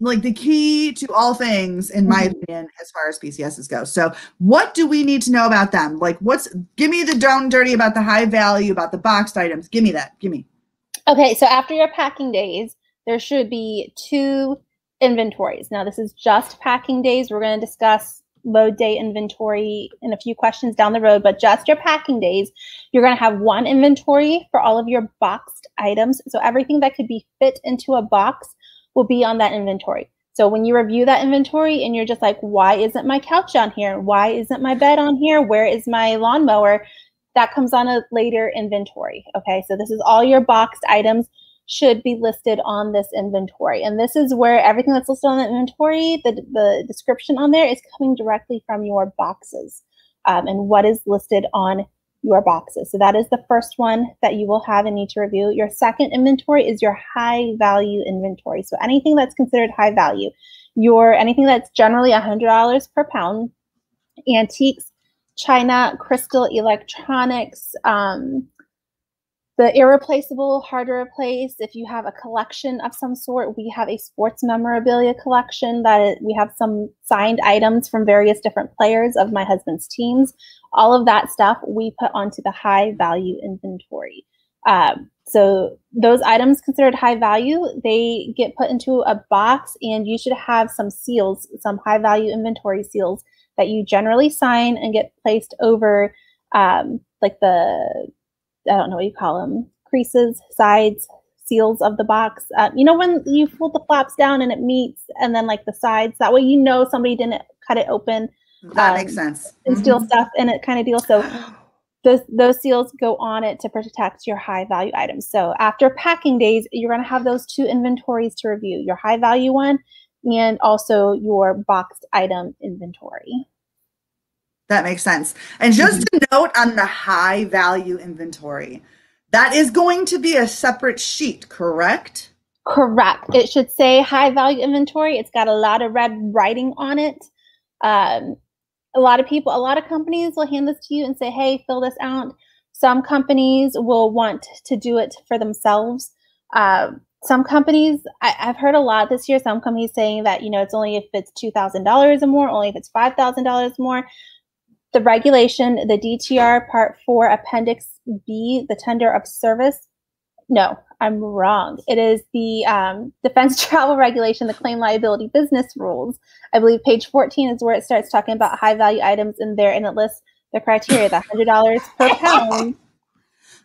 like the key to all things in my mm-hmm. opinion as far as pcs's go so what do we need to know about them like what's give me the down dirty about the high value about the boxed items give me that give me okay so after your packing days there should be two inventories now this is just packing days we're going to discuss load day inventory in a few questions down the road but just your packing days you're going to have one inventory for all of your boxed items so everything that could be fit into a box will be on that inventory. So when you review that inventory and you're just like, why isn't my couch on here? Why isn't my bed on here? Where is my lawnmower? That comes on a later inventory. Okay, so this is all your boxed items should be listed on this inventory. And this is where everything that's listed on the inventory, the, the description on there is coming directly from your boxes um, and what is listed on your boxes. So that is the first one that you will have and need to review. Your second inventory is your high value inventory. So anything that's considered high value, your anything that's generally $100 per pound, antiques, china, crystal, electronics, um, the irreplaceable, hard to replace. If you have a collection of some sort, we have a sports memorabilia collection that we have some signed items from various different players of my husband's teams. All of that stuff we put onto the high value inventory. Um, so those items considered high value, they get put into a box and you should have some seals, some high value inventory seals that you generally sign and get placed over um, like the I don't know what you call them, creases, sides, seals of the box. Uh, you know when you fold the flaps down and it meets, and then like the sides. That way you know somebody didn't cut it open. That um, makes sense. And mm-hmm. steal stuff and it, kind of deal. So those those seals go on it to protect your high value items. So after packing days, you're going to have those two inventories to review: your high value one and also your boxed item inventory. That makes sense. And just mm-hmm. a note on the high value inventory, that is going to be a separate sheet, correct? Correct. It should say high value inventory. It's got a lot of red writing on it. Um, a lot of people, a lot of companies will hand this to you and say, hey, fill this out. Some companies will want to do it for themselves. Uh, some companies, I, have heard a lot this year, some companies saying that, you know, it's only if it's $2,000 or more, only if it's $5,000 more the regulation, the DTR Part 4 Appendix B, the tender of service. No, I'm wrong. It is the um, Defense Travel Regulation, the Claim Liability Business Rules. I believe page 14 is where it starts talking about high value items in there, and it lists the criteria the $100 per pound.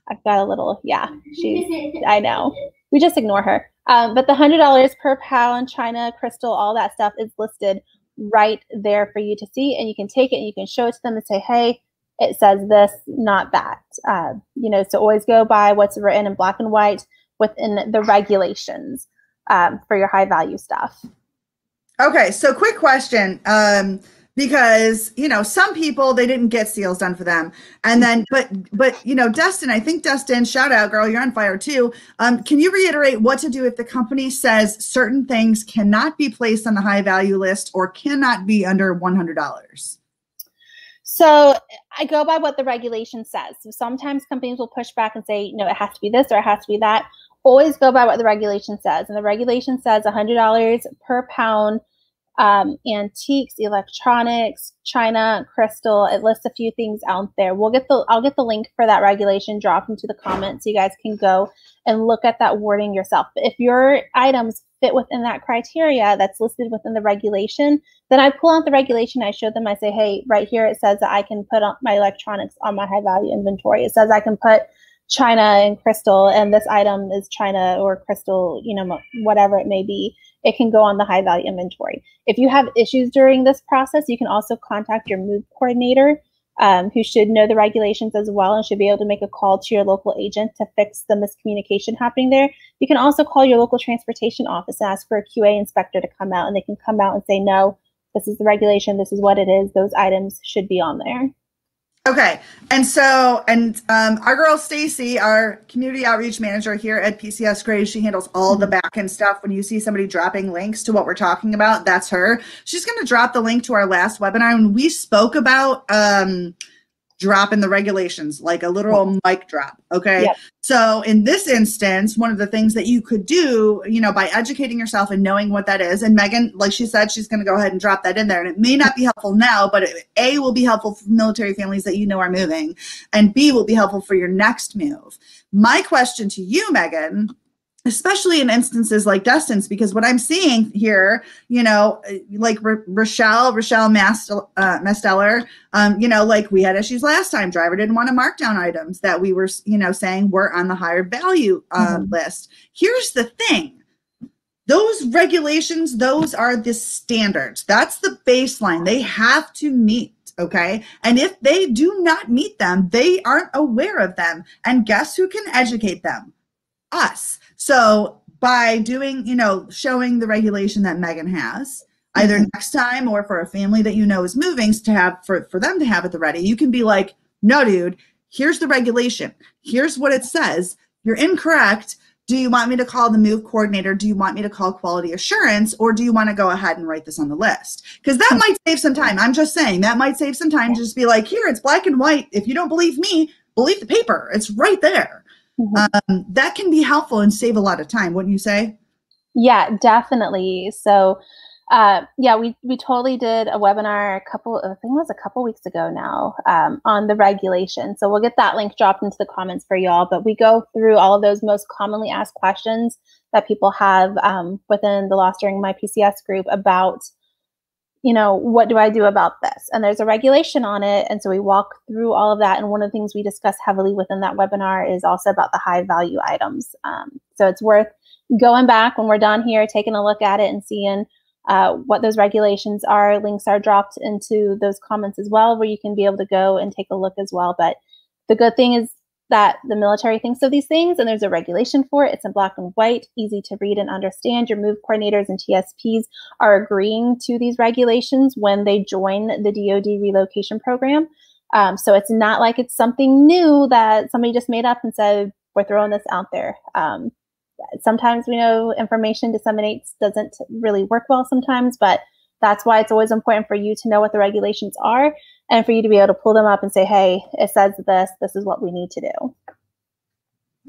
I've got a little, yeah, she's, I know. We just ignore her. Um, but the $100 per pound, China, crystal, all that stuff is listed right there for you to see. And you can take it and you can show it to them and say, hey, it says this, not that. Uh, you know, so always go by what's written in black and white within the regulations um, for your high value stuff. Okay, so quick question. Um, because you know some people they didn't get seals done for them and then but but you know dustin i think dustin shout out girl you're on fire too um, can you reiterate what to do if the company says certain things cannot be placed on the high value list or cannot be under $100 so I go by what the regulation says. So sometimes companies will push back and say, no, it has to be this or it has to be that. Always go by what the regulation says. And the regulation says $100 per pound um, antiques, electronics, china, crystal. It lists a few things out there. We'll get the I'll get the link for that regulation dropped into the comments so you guys can go and look at that wording yourself. But if your items fit within that criteria that's listed within the regulation, then I pull out the regulation. I show them. I say, hey, right here it says that I can put my electronics on my high value inventory. It says I can put china and crystal, and this item is china or crystal, you know, whatever it may be it can go on the high value inventory. If you have issues during this process, you can also contact your move coordinator, um, who should know the regulations as well and should be able to make a call to your local agent to fix the miscommunication happening there. You can also call your local transportation office and ask for a QA inspector to come out, and they can come out and say, no, this is the regulation, this is what it is, those items should be on there. Okay, and so and um, our girl Stacy, our community outreach manager here at PCSgrades, she handles all the back end stuff. When you see somebody dropping links to what we're talking about, that's her. She's going to drop the link to our last webinar, and we spoke about um, drop in the regulations, like a literal mic drop. Okay. Yep. So in this instance, one of the things that you could do, you know, by educating yourself and knowing what that is, and Megan, like she said, she's going to go ahead and drop that in there. And it may not be helpful now, but it, A will be helpful for military families that you know are moving, and B will be helpful for your next move. My question to you, Megan, especially in instances like Dustin's, because what I'm seeing here, you know, like R- Rochelle, Rochelle Mastel, uh, Masteller, um, you know, like we had issues last time. Driver didn't want to mark down items that we were, you know, saying were on the higher value uh, mm-hmm. list. Here's the thing. Those regulations, those are the standards. That's the baseline. They have to meet okay? And if they do not meet them, they aren't aware of them. And guess who can educate them? Us. So by doing, you know, showing the regulation that Megan has, either mm-hmm. next time or for a family that you know is moving to have for, for them to have at the ready, you can be like, no, dude, here's the regulation. Here's what it says. You're incorrect. Do you want me to call the move coordinator? Do you want me to call quality assurance? Or do you want to go ahead and write this on the list? Because that might save some time. I'm just saying that might save some time. Just be like, here, it's black and white. If you don't believe me, believe the paper. It's right there. Mm-hmm. Um, that can be helpful and save a lot of time, wouldn't you say? Yeah, definitely. So, uh, yeah, we, we totally did a webinar a couple, I think it was a couple weeks ago now um, on the regulation. So we'll get that link dropped into the comments for y'all. But we go through all of those most commonly asked questions that people have um, within the Lost During My PCS group about you know, what do I do about this? And there's a regulation on it. And so we walk through all of that. And one of the things we discuss heavily within that webinar is also about the high value items. Um, so it's worth going back when we're done here, taking a look at it and seeing uh, what those regulations are. Links are dropped into those comments as well, where you can be able to go and take a look as well. But the good thing is that the military thinks of these things and there's a regulation for it. It's in black and white, easy to read and understand. Your move coordinators and TSPs are agreeing to these regulations when they join the DoD relocation program. Um, so it's not like it's something new that somebody just made up and said, we're throwing this out there. Um, sometimes we know information disseminates doesn't really work well sometimes, but that's why it's always important for you to know what the regulations are and for you to be able to pull them up and say, hey, it says this, this is what we need to do.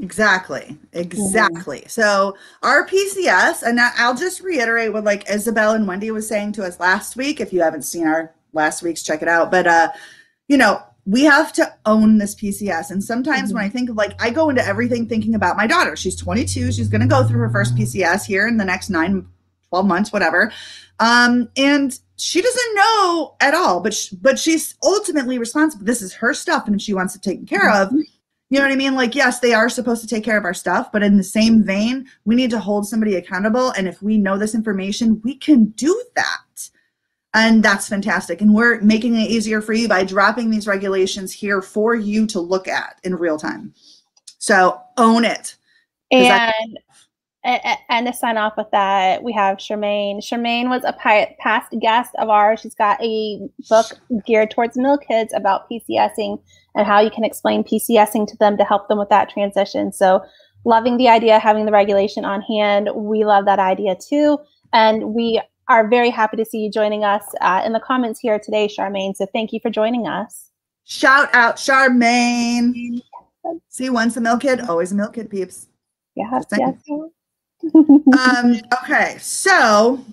Exactly. Exactly. Mm-hmm. So our PCS, and I'll just reiterate what like Isabel and Wendy was saying to us last week. If you haven't seen our last week's, check it out. But uh, you know, we have to own this PCS. And sometimes mm-hmm. when I think of like, I go into everything thinking about my daughter. She's 22. She's going to go through her first PCS here in the next nine, 12 months, whatever. Um, and she doesn't know at all, but she, but she's ultimately responsible. This is her stuff, and if she wants it taken care of, mm-hmm. you know what I mean? Like, yes, they are supposed to take care of our stuff, but in the same vein, we need to hold somebody accountable. And if we know this information, we can do that. And that's fantastic. And we're making it easier for you by dropping these regulations here for you to look at in real time. So own it. And and to sign off with that, we have Charmaine. Charmaine was a past guest of ours. She's got a book geared towards middle kids about PCSing and how you can explain PCSing to them to help them with that transition. So, loving the idea, having the regulation on hand. We love that idea too. And we are very happy to see you joining us uh, in the comments here today, Charmaine. So, thank you for joining us. Shout out, Charmaine. See, once a mil kid, always a mil kid, peeps. Yeah, yes um, okay, so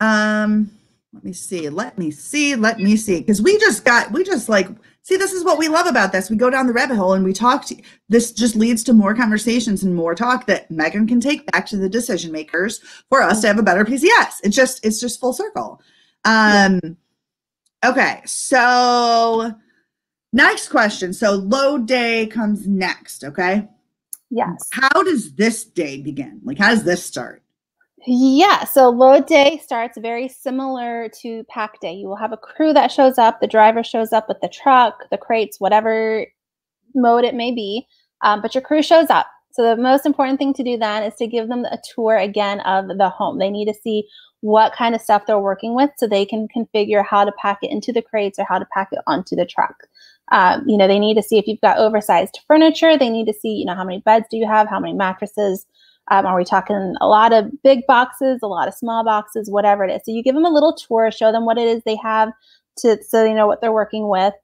um, let me see. Let me see. Let me see. Because we just got, we just like, see, this is what we love about this. We go down the rabbit hole and we talk. To, this just leads to more conversations and more talk that Megan can take back to the decision makers for us to have a better PCS. It's just, it's just full circle. Um, okay, so next question. So load day comes next. Okay. Yes. How does this day begin? Like, how does this start? Yeah, so load day starts very similar to pack day. You will have a crew that shows up, the driver shows up with the truck, the crates, whatever mode it may be, um, but your crew shows up. So the most important thing to do then is to give them a tour again of the home. They need to see what kind of stuff they're working with so they can configure how to pack it into the crates or how to pack it onto the truck. Um, you know, they need to see if you've got oversized furniture. They need to see, you know, how many beds do you have? How many mattresses? Um, are we talking a lot of big boxes, a lot of small boxes, whatever it is? So you give them a little tour, show them what it is they have to, so they know what they're working with,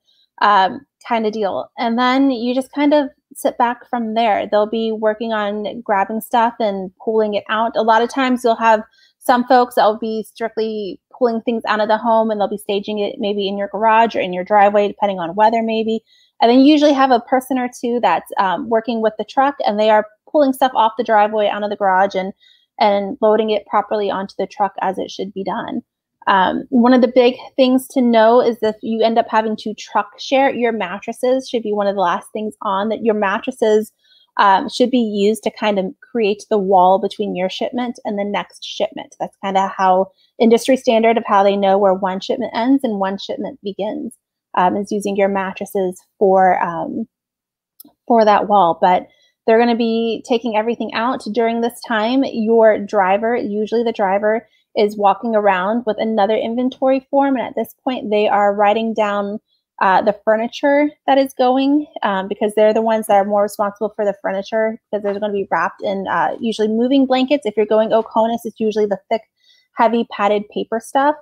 um, kind of deal. And then you just kind of sit back from there. They'll be working on grabbing stuff and pulling it out. A lot of times you'll have some folks that will be strictly pulling things out of the home and they'll be staging it maybe in your garage or in your driveway, depending on weather, maybe. And then you usually have a person or two that's um, working with the truck and they are pulling stuff off the driveway out of the garage and and loading it properly onto the truck as it should be done. Um, one of the big things to know is if you end up having to truck share, your mattresses should be one of the last things on that your mattresses um, should be used to kind of create the wall between your shipment and the next shipment. That's kind of how industry standard of how they know where one shipment ends and one shipment begins um, is using your mattresses for um, for that wall. But they're going to be taking everything out during this time. Your driver, usually the driver, is walking around with another inventory form, and at this point, they are writing down uh, the furniture that is going um, because they're the ones that are more responsible for the furniture because they're going to be wrapped in uh, usually moving blankets. If you're going OCONUS, it's usually the thick, heavy padded paper stuff.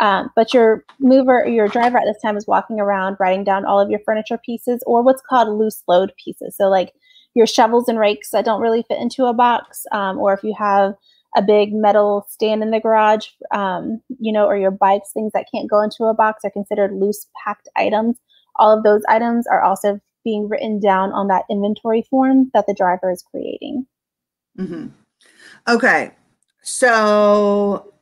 Um, but your mover, your driver at this time is walking around writing down all of your furniture pieces or what's called loose load pieces. So like your shovels and rakes that don't really fit into a box, um, or if you have a big metal stand in the garage, um, you know, or your bikes, things that can't go into a box are considered loose packed items. All of those items are also being written down on that inventory form that the driver is creating. Mm-hmm. Okay. So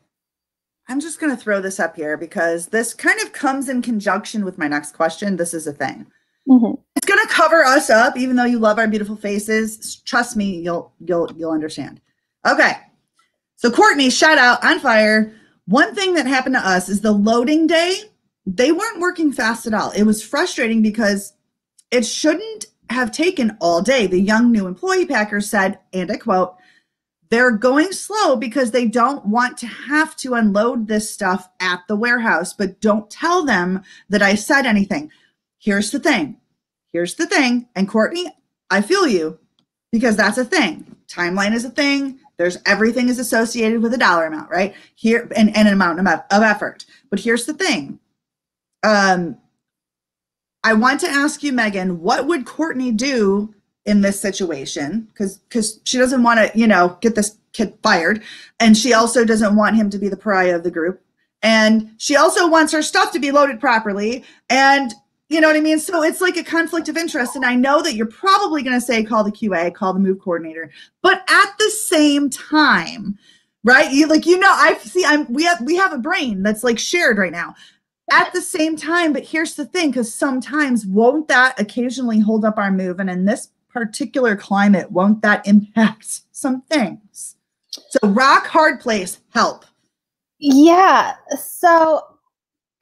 I'm just going to throw this up here because this kind of comes in conjunction with my next question. This is a thing. Mm-hmm. It's going to cover us up, even though you love our beautiful faces. Trust me, you'll you'll you'll understand. Okay. So Courtney, shout out on fire. One thing that happened to us is the loading day, they weren't working fast at all. It was frustrating because it shouldn't have taken all day. The young new employee packer said, and I quote, they're going slow because they don't want to have to unload this stuff at the warehouse, but don't tell them that I said anything. Here's the thing. Here's the thing. And Courtney, I feel you because that's a thing. Timeline is a thing. There's everything is associated with a dollar amount, right? Here and, and an amount of effort. But here's the thing. Um, I want to ask you, Megan, what would Courtney do in this situation? Because because she doesn't want to, you know, get this kid fired, and she also doesn't want him to be the pariah of the group, and she also wants her stuff to be loaded properly, and you know what I mean? So it's like a conflict of interest. And I know that you're probably going to say, call the QA, call the move coordinator. But at the same time, right? You like, you know, I see, I'm, we have, we have a brain that's like shared right now at the same time. But here's the thing, because sometimes won't that occasionally hold up our move? And in this particular climate, won't that impact some things? So rock hard place, help. Yeah. So,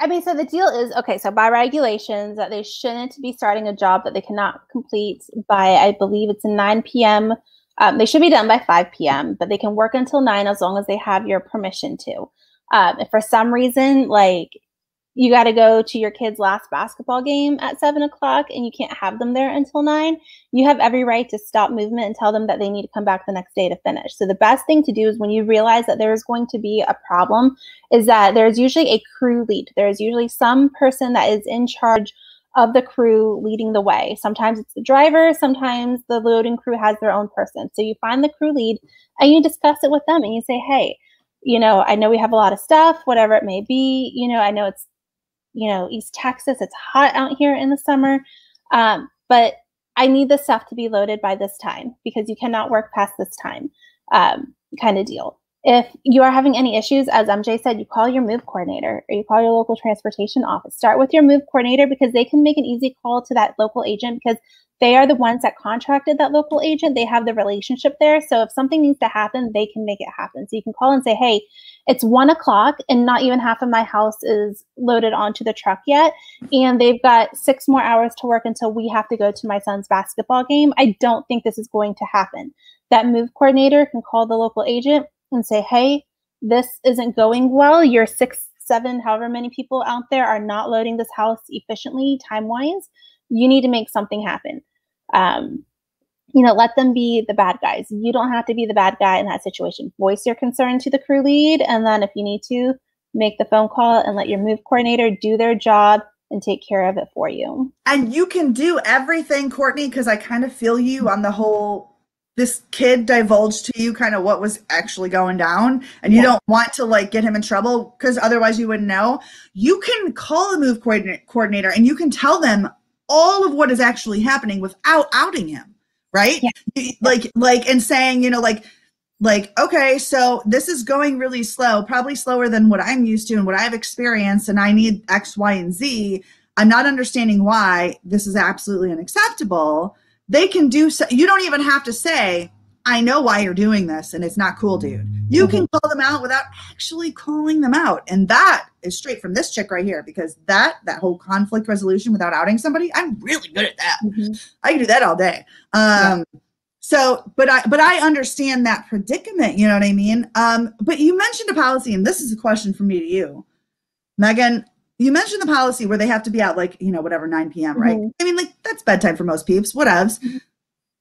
I mean, so the deal is okay. So, by regulations, that they shouldn't be starting a job that they cannot complete by, I believe it's 9 p.m. Um, they should be done by 5 p.m., but they can work until 9 as long as they have your permission to. Um, if for some reason, like you got to go to your kid's last basketball game at seven o'clock and you can't have them there until nine, you have every right to stop movement and tell them that they need to come back the next day to finish. So the best thing to do is when you realize that there is going to be a problem, is that there's usually a crew lead. There's usually some person that is in charge of the crew leading the way. Sometimes it's the driver, sometimes the loading crew has their own person. So you find the crew lead and you discuss it with them and you say, hey, you know, I know we have a lot of stuff, whatever it may be. You know, I know it's you know, East Texas. It's hot out here in the summer. Um, but I need the stuff to be loaded by this time because you cannot work past this time um, kind of deal. If you are having any issues, as MJ said, you call your move coordinator or you call your local transportation office. Start with your move coordinator because they can make an easy call to that local agent because they are the ones that contracted that local agent. They have the relationship there. So if something needs to happen, they can make it happen. So you can call and say, hey, it's one o'clock and not even half of my house is loaded onto the truck yet. And they've got six more hours to work until we have to go to my son's basketball game. I don't think this is going to happen. That move coordinator can call the local agent and say, hey, this isn't going well. Your six, seven, however many people out there are not loading this house efficiently, time wise. You need to make something happen um, you know, let them be the bad guys. You don't have to be the bad guy in that situation. Voice your concern to the crew lead, and then if you need to, make the phone call and let your move coordinator do their job and take care of it for you. And you can do everything, Courtney, because I kind of feel you on the whole. This kid divulged to you kind of what was actually going down, and you yeah. don't want to like get him in trouble because otherwise you wouldn't know. You can call the move coordinator and you can tell them all of what is actually happening without outing him right yeah. like like and saying you know like like okay so this is going really slow probably slower than what i'm used to and what i've experienced and i need x y and z i'm not understanding why this is absolutely unacceptable they can do so you don't even have to say I know why you're doing this and it's not cool, dude. You can mm-hmm. call them out without actually calling them out. And that is straight from this chick right here because that that whole conflict resolution without outing somebody, I'm really good at that. Mm-hmm. I can do that all day. Um yeah. so but I but I understand that predicament, you know what I mean? Um but you mentioned a policy and this is a question from me to you. Megan, you mentioned the policy where they have to be out like, you know, whatever 9 p.m., right? Mm-hmm. I mean, like that's bedtime for most peeps, whatevs. Mm-hmm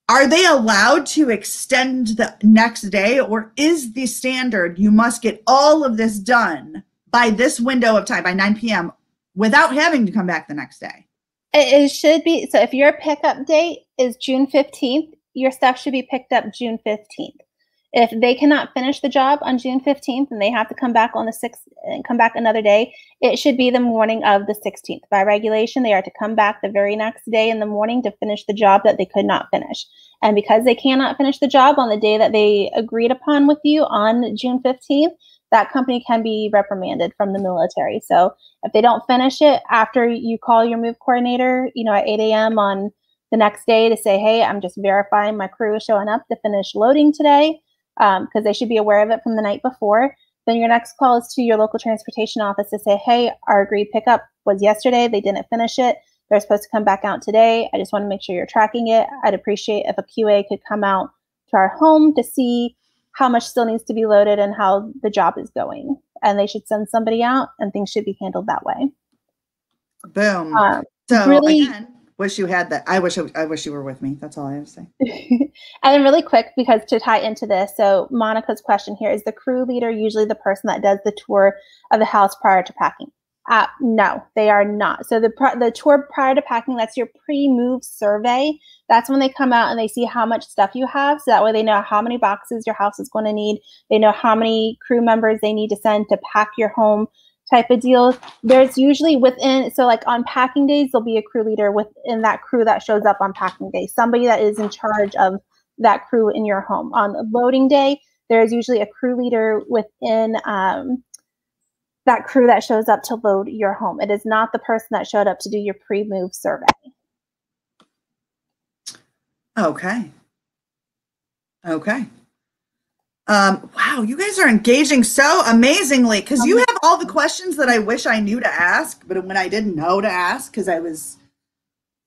are they allowed to extend the next day or is the standard you must get all of this done by this window of time by 9 p.m without having to come back the next day it should be so if your pickup date is june 15th your stuff should be picked up june 15th if they cannot finish the job on June 15th and they have to come back on the 6th and come back another day, it should be the morning of the 16th. By regulation, they are to come back the very next day in the morning to finish the job that they could not finish. And because they cannot finish the job on the day that they agreed upon with you on June 15th, that company can be reprimanded from the military. So if they don't finish it after you call your move coordinator, you know, at 8 a.m. on the next day to say, hey, I'm just verifying my crew is showing up to finish loading today because um, they should be aware of it from the night before. Then your next call is to your local transportation office to say, hey, our agreed pickup was yesterday. They didn't finish it. They're supposed to come back out today. I just want to make sure you're tracking it. I'd appreciate if a QA could come out to our home to see how much still needs to be loaded and how the job is going. And they should send somebody out and things should be handled that way. Boom. Um, so really, again, wish you had that. I wish I wish you were with me. That's all I have to say. and then really quick, because to tie into this, so Monica's question here is the crew leader usually the person that does the tour of the house prior to packing? Uh, no, they are not. So the the tour prior to packing, that's your pre-move survey. That's when they come out and they see how much stuff you have. So that way they know how many boxes your house is going to need. They know how many crew members they need to send to pack your home type of deal. There's usually within, so like on packing days, there'll be a crew leader within that crew that shows up on packing day, somebody that is in charge of that crew in your home. On loading day, there's usually a crew leader within um, that crew that shows up to load your home. It is not the person that showed up to do your pre move survey. Okay. Okay. Um, wow, you guys are engaging so amazingly because you have all the questions that I wish I knew to ask, but when I didn't know to ask because I was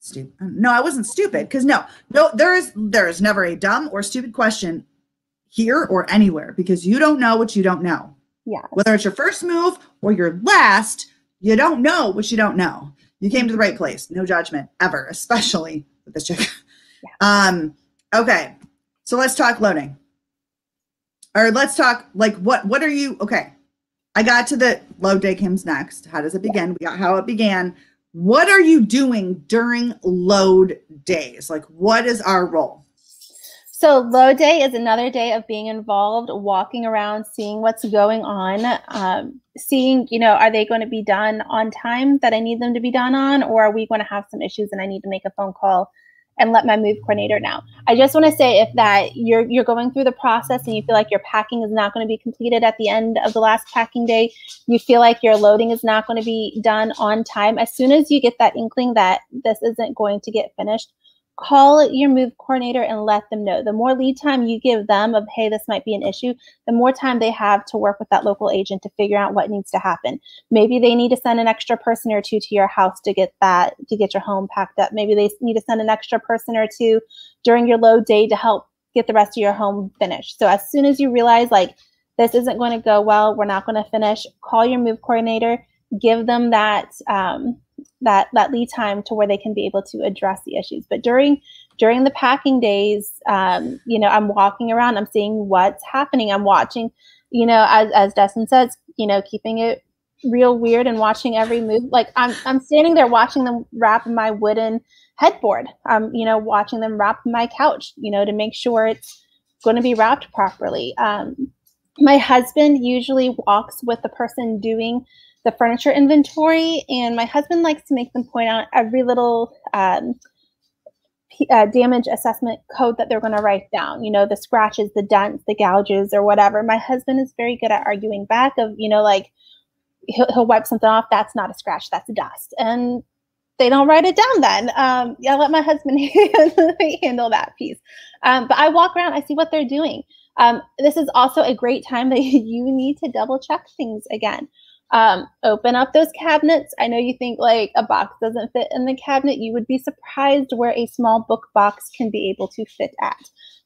stupid. No, I wasn't stupid because no, no, there is there is never a dumb or stupid question here or anywhere because you don't know what you don't know. Yeah. Whether it's your first move or your last, you don't know what you don't know. You came to the right place. No judgment ever, especially with this chick. Yeah. Um, okay. So let's talk loading. Or let's talk like what what are you okay. I got to the load day comes next. How does it begin? We got how it began. What are you doing during load days? Like what is our role? So load day is another day of being involved, walking around, seeing what's going on, um, seeing, you know, are they going to be done on time that I need them to be done on, or are we going to have some issues and I need to make a phone call and let my move coordinator know. I just want to say if that you're you're going through the process and you feel like your packing is not going to be completed at the end of the last packing day, you feel like your loading is not going to be done on time. As soon as you get that inkling that this isn't going to get finished, call your move coordinator and let them know. The more lead time you give them of, hey, this might be an issue, the more time they have to work with that local agent to figure out what needs to happen. Maybe they need to send an extra person or two to your house to get that, to get your home packed up. Maybe they need to send an extra person or two during your load day to help get the rest of your home finished. So as soon as you realize like this isn't going to go well, we're not going to finish, call your move coordinator, give them that um, that that lead time to where they can be able to address the issues. But during during the packing days, um, you know, I'm walking around, I'm seeing what's happening. I'm watching, you know, as as Dustin says, you know, keeping it real weird and watching every move. Like I'm I'm standing there watching them wrap my wooden headboard. Um, you know, watching them wrap my couch, you know, to make sure it's going to be wrapped properly. Um, my husband usually walks with the person doing the furniture inventory, and my husband likes to make them point out every little um, uh, damage assessment code that they're going to write down. You know, the scratches, the dents, the gouges, or whatever. My husband is very good at arguing back. Of you know, like he'll, he'll wipe something off. That's not a scratch. That's a dust. And they don't write it down then. Um, yeah, let my husband handle that piece. Um, but I walk around, I see what they're doing. Um, this is also a great time that you need to double check things again. Um, open up those cabinets. I know you think like a box doesn't fit in the cabinet. You would be surprised where a small book box can be able to fit at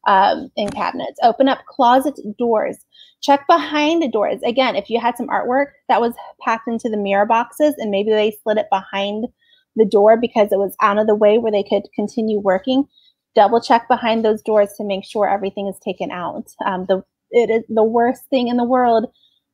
um, in cabinets. Open up closet doors. Check behind the doors. Again, if you had some artwork that was packed into the mirror boxes and maybe they slid it behind the door because it was out of the way where they could continue working, double check behind those doors to make sure everything is taken out. Um, the it is the worst thing in the world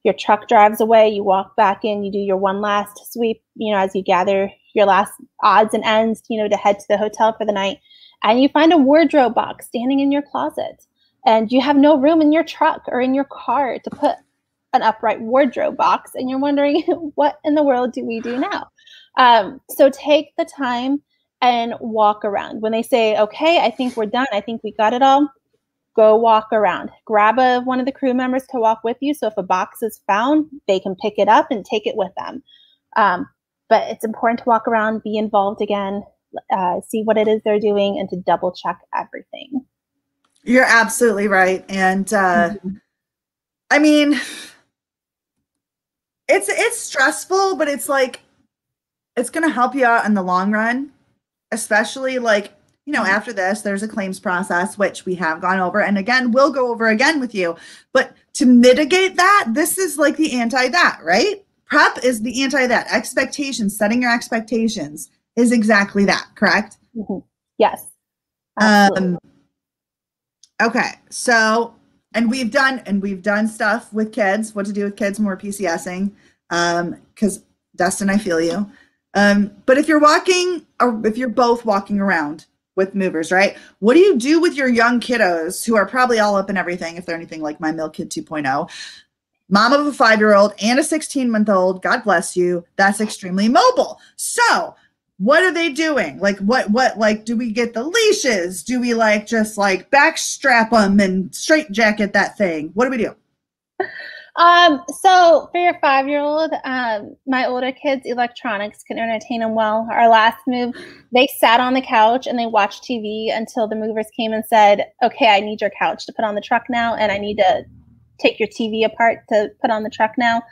your truck drives away, you walk back in, you do your one last sweep, you know, as you gather your last odds and ends, you know, to head to the hotel for the night. And you find a wardrobe box standing in your closet. And you have no room in your truck or in your car to put an upright wardrobe box. And you're wondering, what in the world do we do now? Um, so take the time and walk around. When they say, okay, I think we're done, I think we got it all, go walk around. Grab a, one of the crew members to walk with you. So if a box is found, they can pick it up and take it with them. Um, but it's important to walk around, be involved again, uh, see what it is they're doing, and to double check everything. You're absolutely right. And uh, mm-hmm. I mean, it's it's stressful, but it's like it's going to help you out in the long run, especially like you know, after this, there's a claims process, which we have gone over. And again, we'll go over again with you. But to mitigate that, this is like the anti that, right? Prep is the anti that. Expectations, setting your expectations is exactly that, correct? Mm-hmm. Yes. Um, okay. So, and we've done, and we've done stuff with kids, what to do with kids more PCSing. Um, because Dustin, I feel you. Um, but if you're walking or if you're both walking around, with movers, right? What do you do with your young kiddos who are probably all up in everything if they're anything like my Mil Kid 2.0? Mom of a five year old and a 16 month old, God bless you. That's extremely mobile. So, what are they doing? Like, what, what, like, do we get the leashes? Do we like just like backstrap them and straight jacket that thing? What do we do? Um, so for your five year old, um, my older kids, electronics can entertain them well. Our last move, they sat on the couch and they watched TV until the movers came and said, Okay, I need your couch to put on the truck now, and I need to take your TV apart to put on the truck now.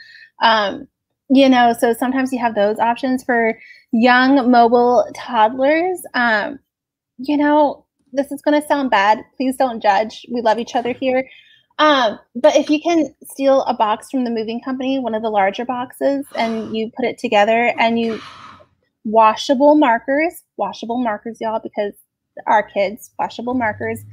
Um, you know, so sometimes you have those options for young mobile toddlers. Um, you know, this is going to sound bad. Please don't judge. We love each other here. Um, but if you can steal a box from the moving company, one of the larger boxes, and you put it together and you washable markers, washable markers, y'all, because our kids, washable markers,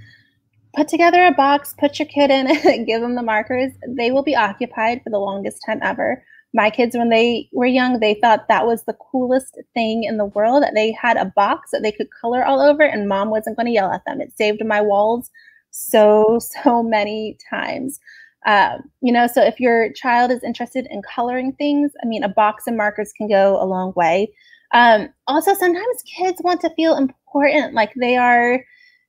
put together a box, put your kid in it, give them the markers. They will be occupied for the longest time ever. My kids, when they were young, they thought that was the coolest thing in the world. That they had a box that they could color all over, and mom wasn't going to yell at them. It saved my walls so, so many times. Um, you know, so if your child is interested in coloring things, I mean, a box of markers can go a long way. Um, also, sometimes kids want to feel important, like they are,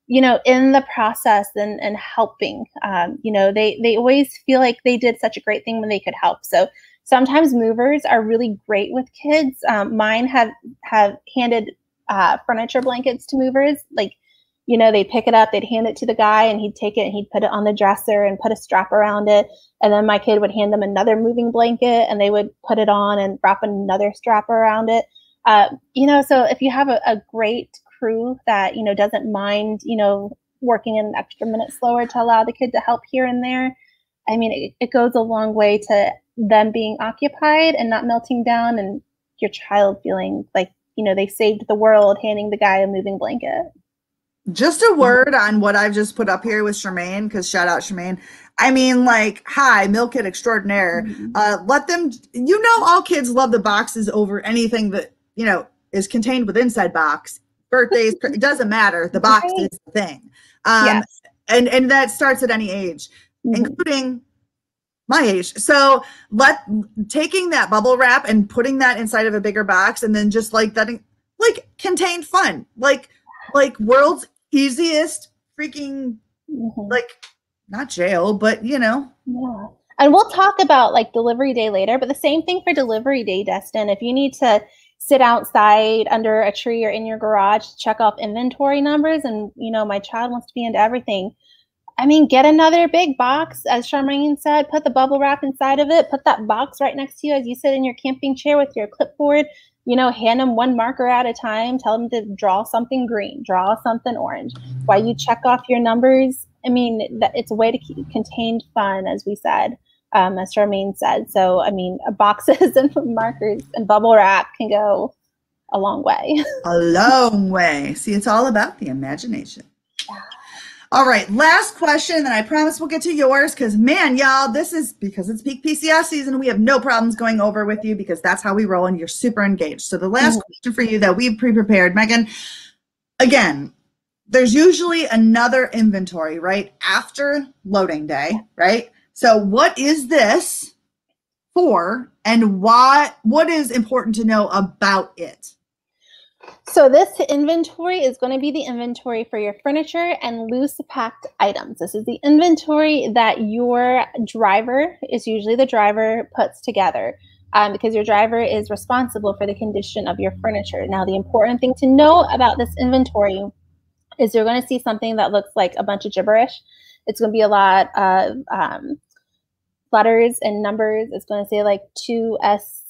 you know, in the process and, and helping. Um, you know, they they always feel like they did such a great thing when they could help. So sometimes movers are really great with kids. Um, mine have have handed uh, furniture blankets to movers, like you know, they'd pick it up, they'd hand it to the guy, and he'd take it and he'd put it on the dresser and put a strap around it. And then my kid would hand them another moving blanket and they would put it on and wrap another strap around it. Uh, you know, so if you have a, a great crew that, you know, doesn't mind, you know, working an extra minute slower to allow the kid to help here and there, I mean, it, it goes a long way to them being occupied and not melting down and your child feeling like, you know, they saved the world handing the guy a moving blanket. Just a word on what I've just put up here with Charmaine, because shout out Charmaine. I mean, like, hi, Mil Kid Extraordinaire. Mm-hmm. Uh, let them, you know, all kids love the boxes over anything that, you know, is contained within said box. Birthdays, it doesn't matter. The box right. is the thing. Um, yes. and, and that starts at any age, mm-hmm. including my age. So let taking that bubble wrap and putting that inside of a bigger box and then just like that, like contained fun, like, like world's easiest freaking mm-hmm. like not jail, but you know. Yeah. And we'll talk about like delivery day later, but the same thing for delivery day, Destin. If you need to sit outside under a tree or in your garage to check off inventory numbers and you know, my child wants to be into everything. I mean, get another big box, as Charmaine said, put the bubble wrap inside of it, put that box right next to you as you sit in your camping chair with your clipboard, you know, hand them one marker at a time, tell them to draw something green, draw something orange. While you check off your numbers, I mean, that it's a way to keep contained fun, as we said, um, as Charmaine said. So, I mean, boxes and markers and bubble wrap can go a long way. a long way. See, it's all about the imagination. All right, last question, and I promise we'll get to yours because, man, y'all, this is because it's peak PCS season. We have no problems going over with you because that's how we roll, and you're super engaged. So, the last mm-hmm. question for you that we've pre prepared, Megan, again, there's usually another inventory right after loading day, right? So, what is this for, and why? What is important to know about it? So this inventory is going to be the inventory for your furniture and loose packed items. This is the inventory that your driver is usually the driver puts together um, because your driver is responsible for the condition of your furniture. Now, the important thing to know about this inventory is you're going to see something that looks like a bunch of gibberish. It's going to be a lot of um, letters and numbers. It's going to say like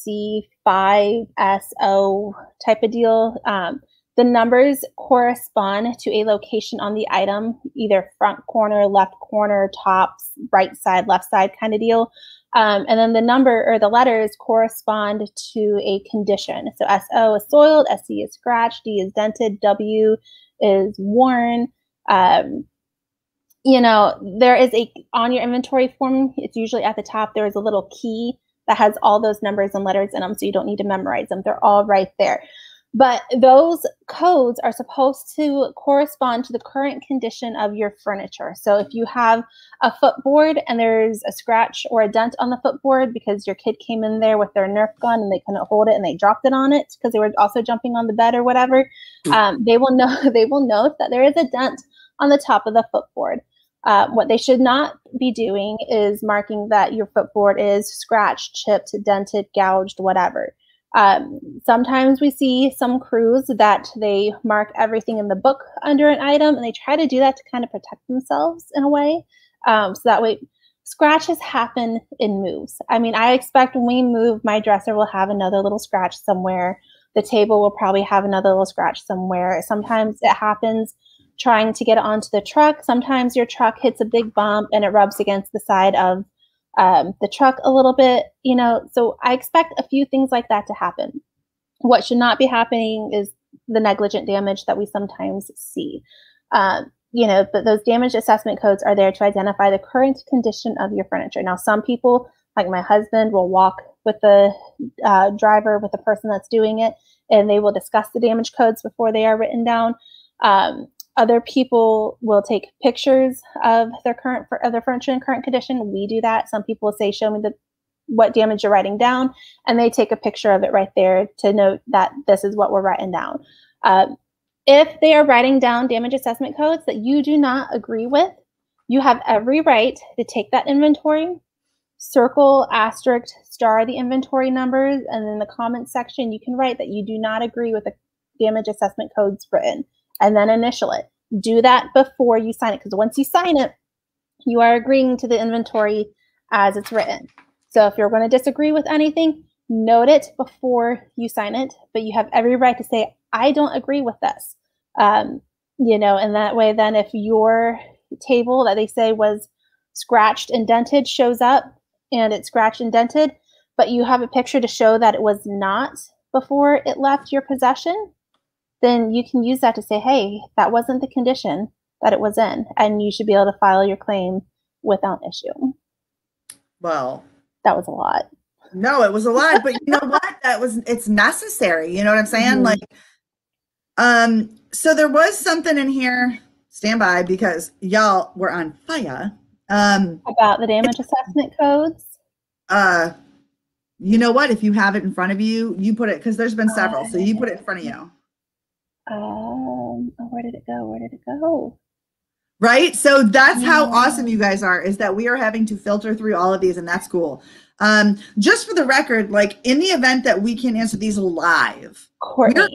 2SC5SO type of deal. Um, the numbers correspond to a location on the item, either front corner, left corner, tops, right side, left side kind of deal. Um, and then the number or the letters correspond to a condition. So SO is soiled, SC is scratched, D is dented, W is worn. Um, you know, there is a on your inventory form, it's usually at the top, there is a little key that has all those numbers and letters in them, so you don't need to memorize them. They're all right there. But those codes are supposed to correspond to the current condition of your furniture. So if you have a footboard and there's a scratch or a dent on the footboard because your kid came in there with their Nerf gun and they couldn't hold it and they dropped it on it because they were also jumping on the bed or whatever, hmm. um, they will know they will note that there is a dent on the top of the footboard. Uh, what they should not be doing is marking that your footboard is scratched, chipped, dented, gouged, whatever. Um, sometimes we see some crews that they mark everything in the book under an item and they try to do that to kind of protect themselves in a way. Um, so that way, scratches happen in moves. I mean, I expect when we move, my dresser will have another little scratch somewhere. The table will probably have another little scratch somewhere. Sometimes it happens trying to get onto the truck. Sometimes your truck hits a big bump and it rubs against the side of um, the truck a little bit, you know. So I expect a few things like that to happen. What should not be happening is the negligent damage that we sometimes see. Um, you know, but those damage assessment codes are there to identify the current condition of your furniture. Now, some people, like my husband, will walk with the uh, driver, with the person that's doing it, and they will discuss the damage codes before they are written down. Um, other people will take pictures of their current of their furniture in current condition. We do that. Some people will say, "Show me the what damage you're writing down," and they take a picture of it right there to note that this is what we're writing down. Um, if they are writing down damage assessment codes that you do not agree with, you have every right to take that inventory, circle, asterisk, star the inventory numbers, and in the comments section, you can write that you do not agree with the damage assessment codes written, and then initial it. Do that before you sign it, because once you sign it, you are agreeing to the inventory as it's written. So if you're going to disagree with anything, note it before you sign it, but you have every right to say, I don't agree with this. Um, you know, and that way, then if your table that they say was scratched and dented shows up and it's scratched and dented, but you have a picture to show that it was not before it left your possession, then you can use that to say, hey, that wasn't the condition that it was in, and you should be able to file your claim without issue. Well, that was a lot. No, it was a lot, but you know what? That was it's necessary. You know what I'm saying? Mm-hmm. Like, um, so there was something in here. Stand by because y'all were on fire. Um, about the damage assessment codes. Uh, you know what? If you have it in front of you, you put it because there's been several, so you put it in front of you. Um, oh, where did it go? Where did it go? Right. So that's how awesome you guys are. Is that we are having to filter through all of these, and that's cool. Um, just for the record, like in the event that we can answer these live, Courtney,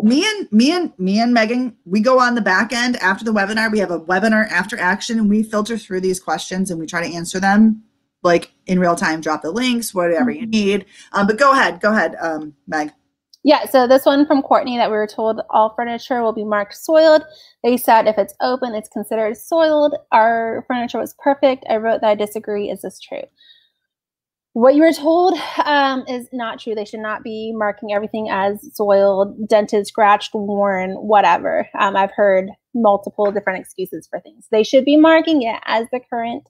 me and me and me and Megan, we go on the back end after the webinar. We have a webinar after action, and we filter through these questions and we try to answer them like in real time. Drop the links, whatever you mm-hmm. need. Um, but go ahead, go ahead, um, Meg. Yeah, so this one from Courtney that we were told all furniture will be marked soiled. They said if it's open, it's considered soiled. Our furniture was perfect. I wrote that I disagree. Is this true? what you were told um, is not true. They should not be marking everything as soiled, dented, scratched, worn, whatever. Um, I've heard multiple different excuses for things. They should be marking it as the current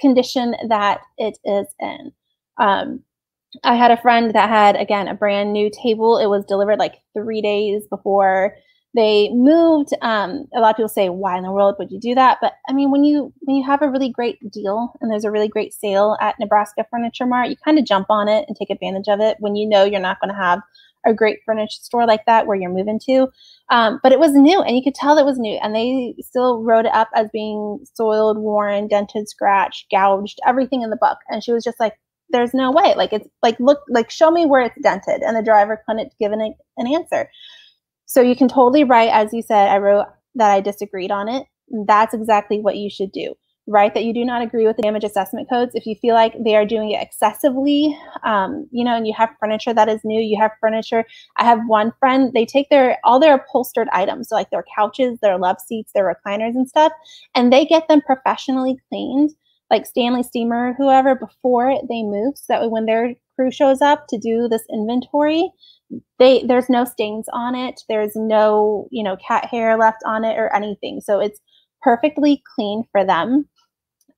condition that it is in. Um, I had a friend that had, again, a brand new table. It was delivered like three days before they moved. Um, a lot of people say why in the world would you do that? But i mean when you when you have a really great deal and there's a really great sale at nebraska furniture mart you kind of jump on it and take advantage of it when you know you're not going to have a great furniture store like that where you're moving to. Um, but it was new and you could tell it was new and they still wrote it up as being soiled worn dented scratched gouged everything in the book. And she was just like there's no way like it's like look like show me where it's dented and the driver couldn't give an, an answer so you can totally write, as you said, I wrote that I disagreed on it. That's exactly what you should do. Write that you do not agree with the damage assessment codes. If you feel like they are doing it excessively, um, you know, and you have furniture that is new, you have furniture. I have one friend, they take their all their upholstered items, so like their couches, their love seats, their recliners and stuff, and they get them professionally cleaned, like Stanley Steamer, whoever, before they move, so that when their crew shows up to do this inventory, they there's no stains on it there's no you know cat hair left on it or anything. So it's perfectly clean for them.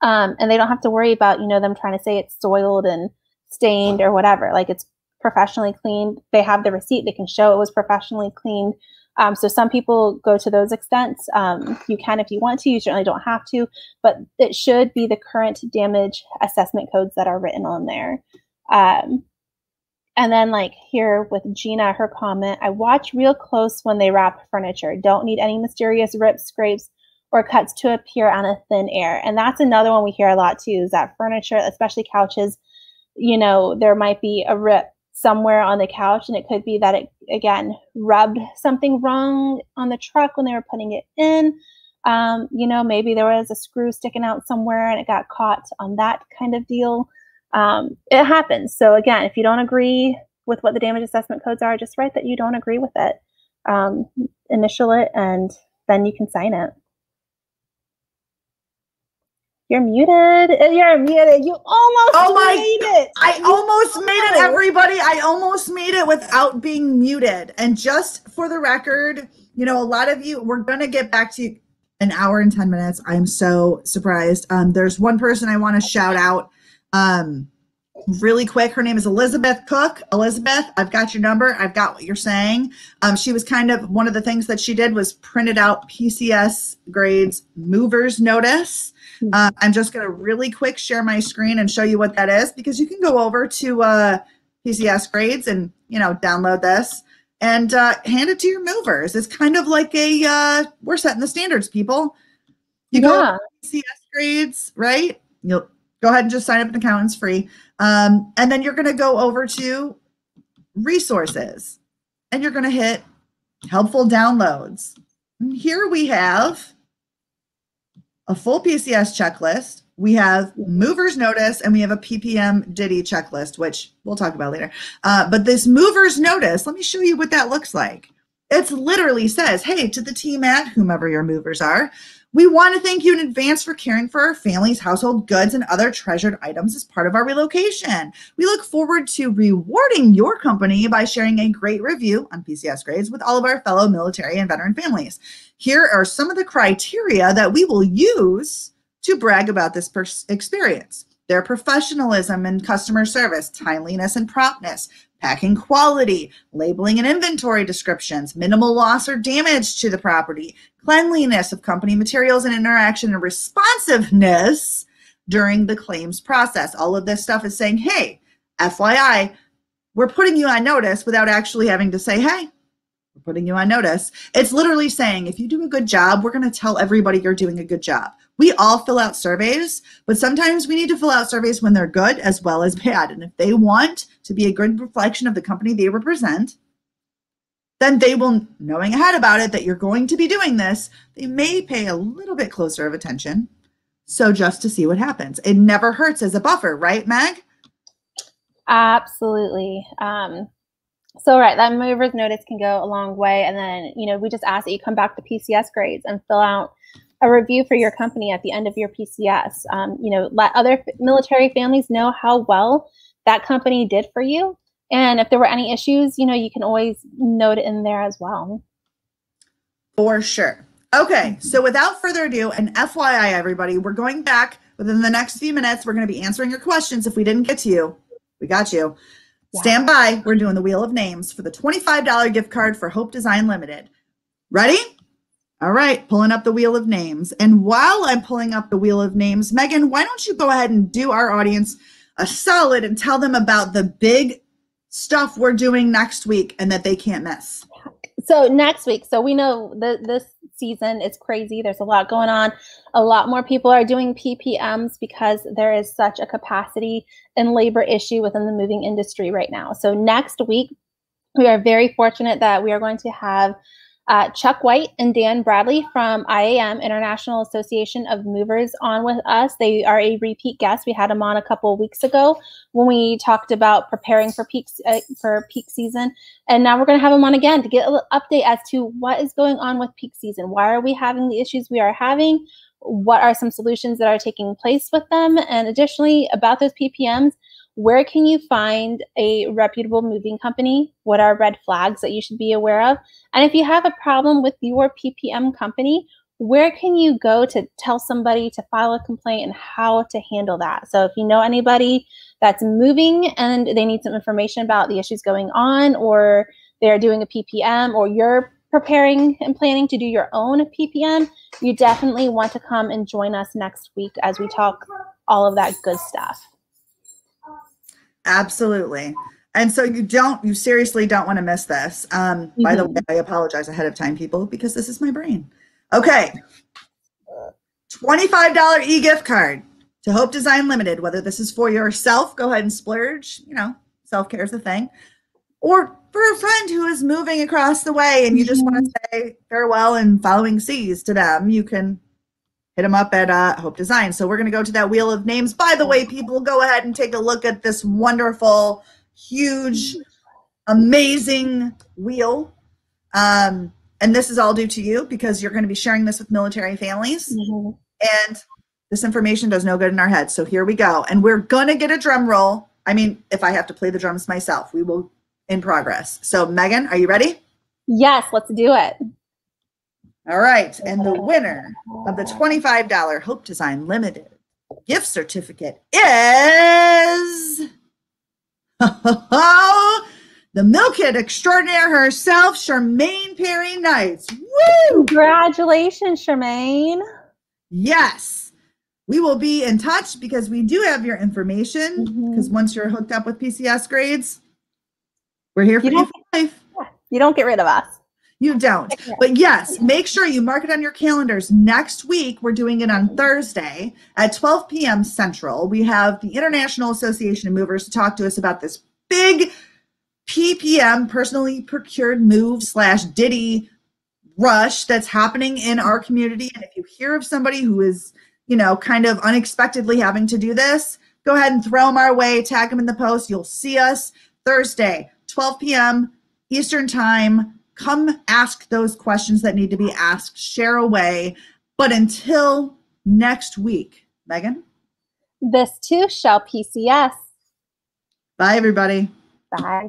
Um, and they don't have to worry about you know them trying to say it's soiled and stained or whatever. Like it's professionally cleaned. They have the receipt. They can show it was professionally cleaned um, so some people go to those extents um, you can if you want to you certainly don't have to but it should be the current damage assessment codes that are written on there um, and then like here with Gina, her comment, I watch real close when they wrap furniture. Don't need any mysterious rips, scrapes, or cuts to appear on a thin air. And that's another one we hear a lot too, is that furniture, especially couches, you know, there might be a rip somewhere on the couch and it could be that it again rubbed something wrong on the truck when they were putting it in Um, you know, maybe there was a screw sticking out somewhere and it got caught on that kind of deal. Um, it happens. So again, if you don't agree with what the damage assessment codes are, just write that you don't agree with it. Um, initial it, and then you can sign it. You're muted. You're muted. You almost oh my, made it. I you almost made it, everybody. I almost made it without being muted. And just for the record, you know, a lot of you, we're going to get back to you an hour and 10 minutes. I'm so surprised. Um, there's one person I want to shout out um, really quick. Her name is Elizabeth Cook. Elizabeth, I've got your number. I've got what you're saying. Um, she was kind of one of the things that she did was printed out PCS grades movers notice. Uh, I'm just going to really quick share my screen and show you what that is because you can go over to uh, PCSgrades and you know download this and uh, hand it to your movers. It's kind of like a uh, we're setting the standards, people. You yeah. go PCS grades, right? You'll go ahead and just sign up an account. It's free, um, and then you're going to go over to resources, and you're going to hit helpful downloads. And here we have a full PCS checklist. We have movers notice and we have a PPM DITY checklist, which we'll talk about later. Uh, but this movers notice, let me show you what that looks like. It literally says, hey, to the team at whomever your movers are, we want to thank you in advance for caring for our families, household goods, and other treasured items as part of our relocation. We look forward to rewarding your company by sharing a great review on PCSgrades with all of our fellow military and veteran families. Here are some of the criteria that we will use to brag about this experience. Their professionalism and customer service, timeliness and promptness, packing quality, labeling and inventory descriptions, minimal loss or damage to the property, cleanliness of company materials and interaction and responsiveness during the claims process. All of this stuff is saying, hey, FYI, we're putting you on notice without actually having to say, hey, we're putting you on notice. It's literally saying, if you do a good job, we're going to tell everybody you're doing a good job. We all fill out surveys, but sometimes we need to fill out surveys when they're good as well as bad. And if they want to be a good reflection of the company they represent, then they will, knowing ahead about it that you're going to be doing this, they may pay a little bit closer of attention. So just to see what happens. It never hurts as a buffer, right, Meg? Absolutely. Um, so right, that mover's notice can go a long way. And then, you know, we just ask that you come back to PCSgrades and fill out a review for your company at the end of your PCS. Um, you know, let other military families know how well that company did for you and if there were any issues, you know, you can always note it in there as well. For sure. Okay, so without further ado, and FYI, everybody, we're going back within the next few minutes. We're going to be answering your questions. If we didn't get to you, we got you. Yeah. Stand by. We're doing the Wheel of Names for the $25 gift card for Hope Design Limited. Ready? All right, pulling up the Wheel of Names. And while I'm pulling up the Wheel of Names, Megan, why don't you go ahead and do our audience a solid and tell them about the big stuff we're doing next week and that they can't miss? So next week, so we know that this season is crazy. There's a lot going on. A lot more people are doing PPMs because there is such a capacity and labor issue within the moving industry right now. So next week, we are very fortunate that we are going to have uh, Chuck White and Dan Bradley from IAM, International Association of Movers, on with us. They are a repeat guest. We had them on a couple weeks ago when we talked about preparing for peak uh, for peak season, and now we're going to have them on again to get an update as to what is going on with peak season. Why are we having the issues we are having? What are some solutions that are taking place with them? And additionally, about those PPMs, where can you find a reputable moving company? What are red flags that you should be aware of? And if you have a problem with your PPM company, where can you go to tell somebody to file a complaint and how to handle that? So if you know anybody that's moving and they need some information about the issues going on, or they're doing a PPM, or you're preparing and planning to do your own PPM, you definitely want to come and join us next week as we talk all of that good stuff. Absolutely. And so you don't, you seriously don't want to miss this. Um, mm-hmm. By the mm-hmm. way, I apologize ahead of time, people, because this is my brain. Okay. $25 e gift card to Hope Design Limited. Whether this is for yourself, go ahead and splurge. You know, self care is the thing. or for a friend who is moving across the way and you just want to say farewell and following seas to them, you can hit them up at uh, Hope Design. So we're going to go to that wheel of names. By the way, people, go ahead and take a look at this wonderful, huge, amazing wheel. Um, and this is all due to you because you're going to be sharing this with military families. Mm-hmm. And this information does no good in our heads. So here we go. And we're going to get a drum roll. I mean, if I have to play the drums myself, we will in progress. So, Megan, are you ready? Yes, let's do it. All right. And the winner of the $25 Hope Design Limited gift certificate is the Mil Kid extraordinaire herself, Charmaine Perry Knights. Woo! Congratulations, Charmaine. Yes. We will be in touch because we do have your information. Mm-hmm. Because once you're hooked up with PCSgrades, we're here for You you for life. You don't get rid of us. You don't. But yes, make sure you mark it on your calendars. Next week, we're doing it on Thursday at 12 p.m. Central. We have the International Association of Movers to talk to us about this big PPM, personally procured move slash DITY rush that's happening in our community. And if you hear of somebody who is, you know, kind of unexpectedly having to do this, go ahead and throw them our way, tag them in the post. You'll see us Thursday, 12 p.m. Eastern Time. Come ask those questions that need to be asked, share away. But until next week, Megan, This too shall PCS. bye everybody. Bye.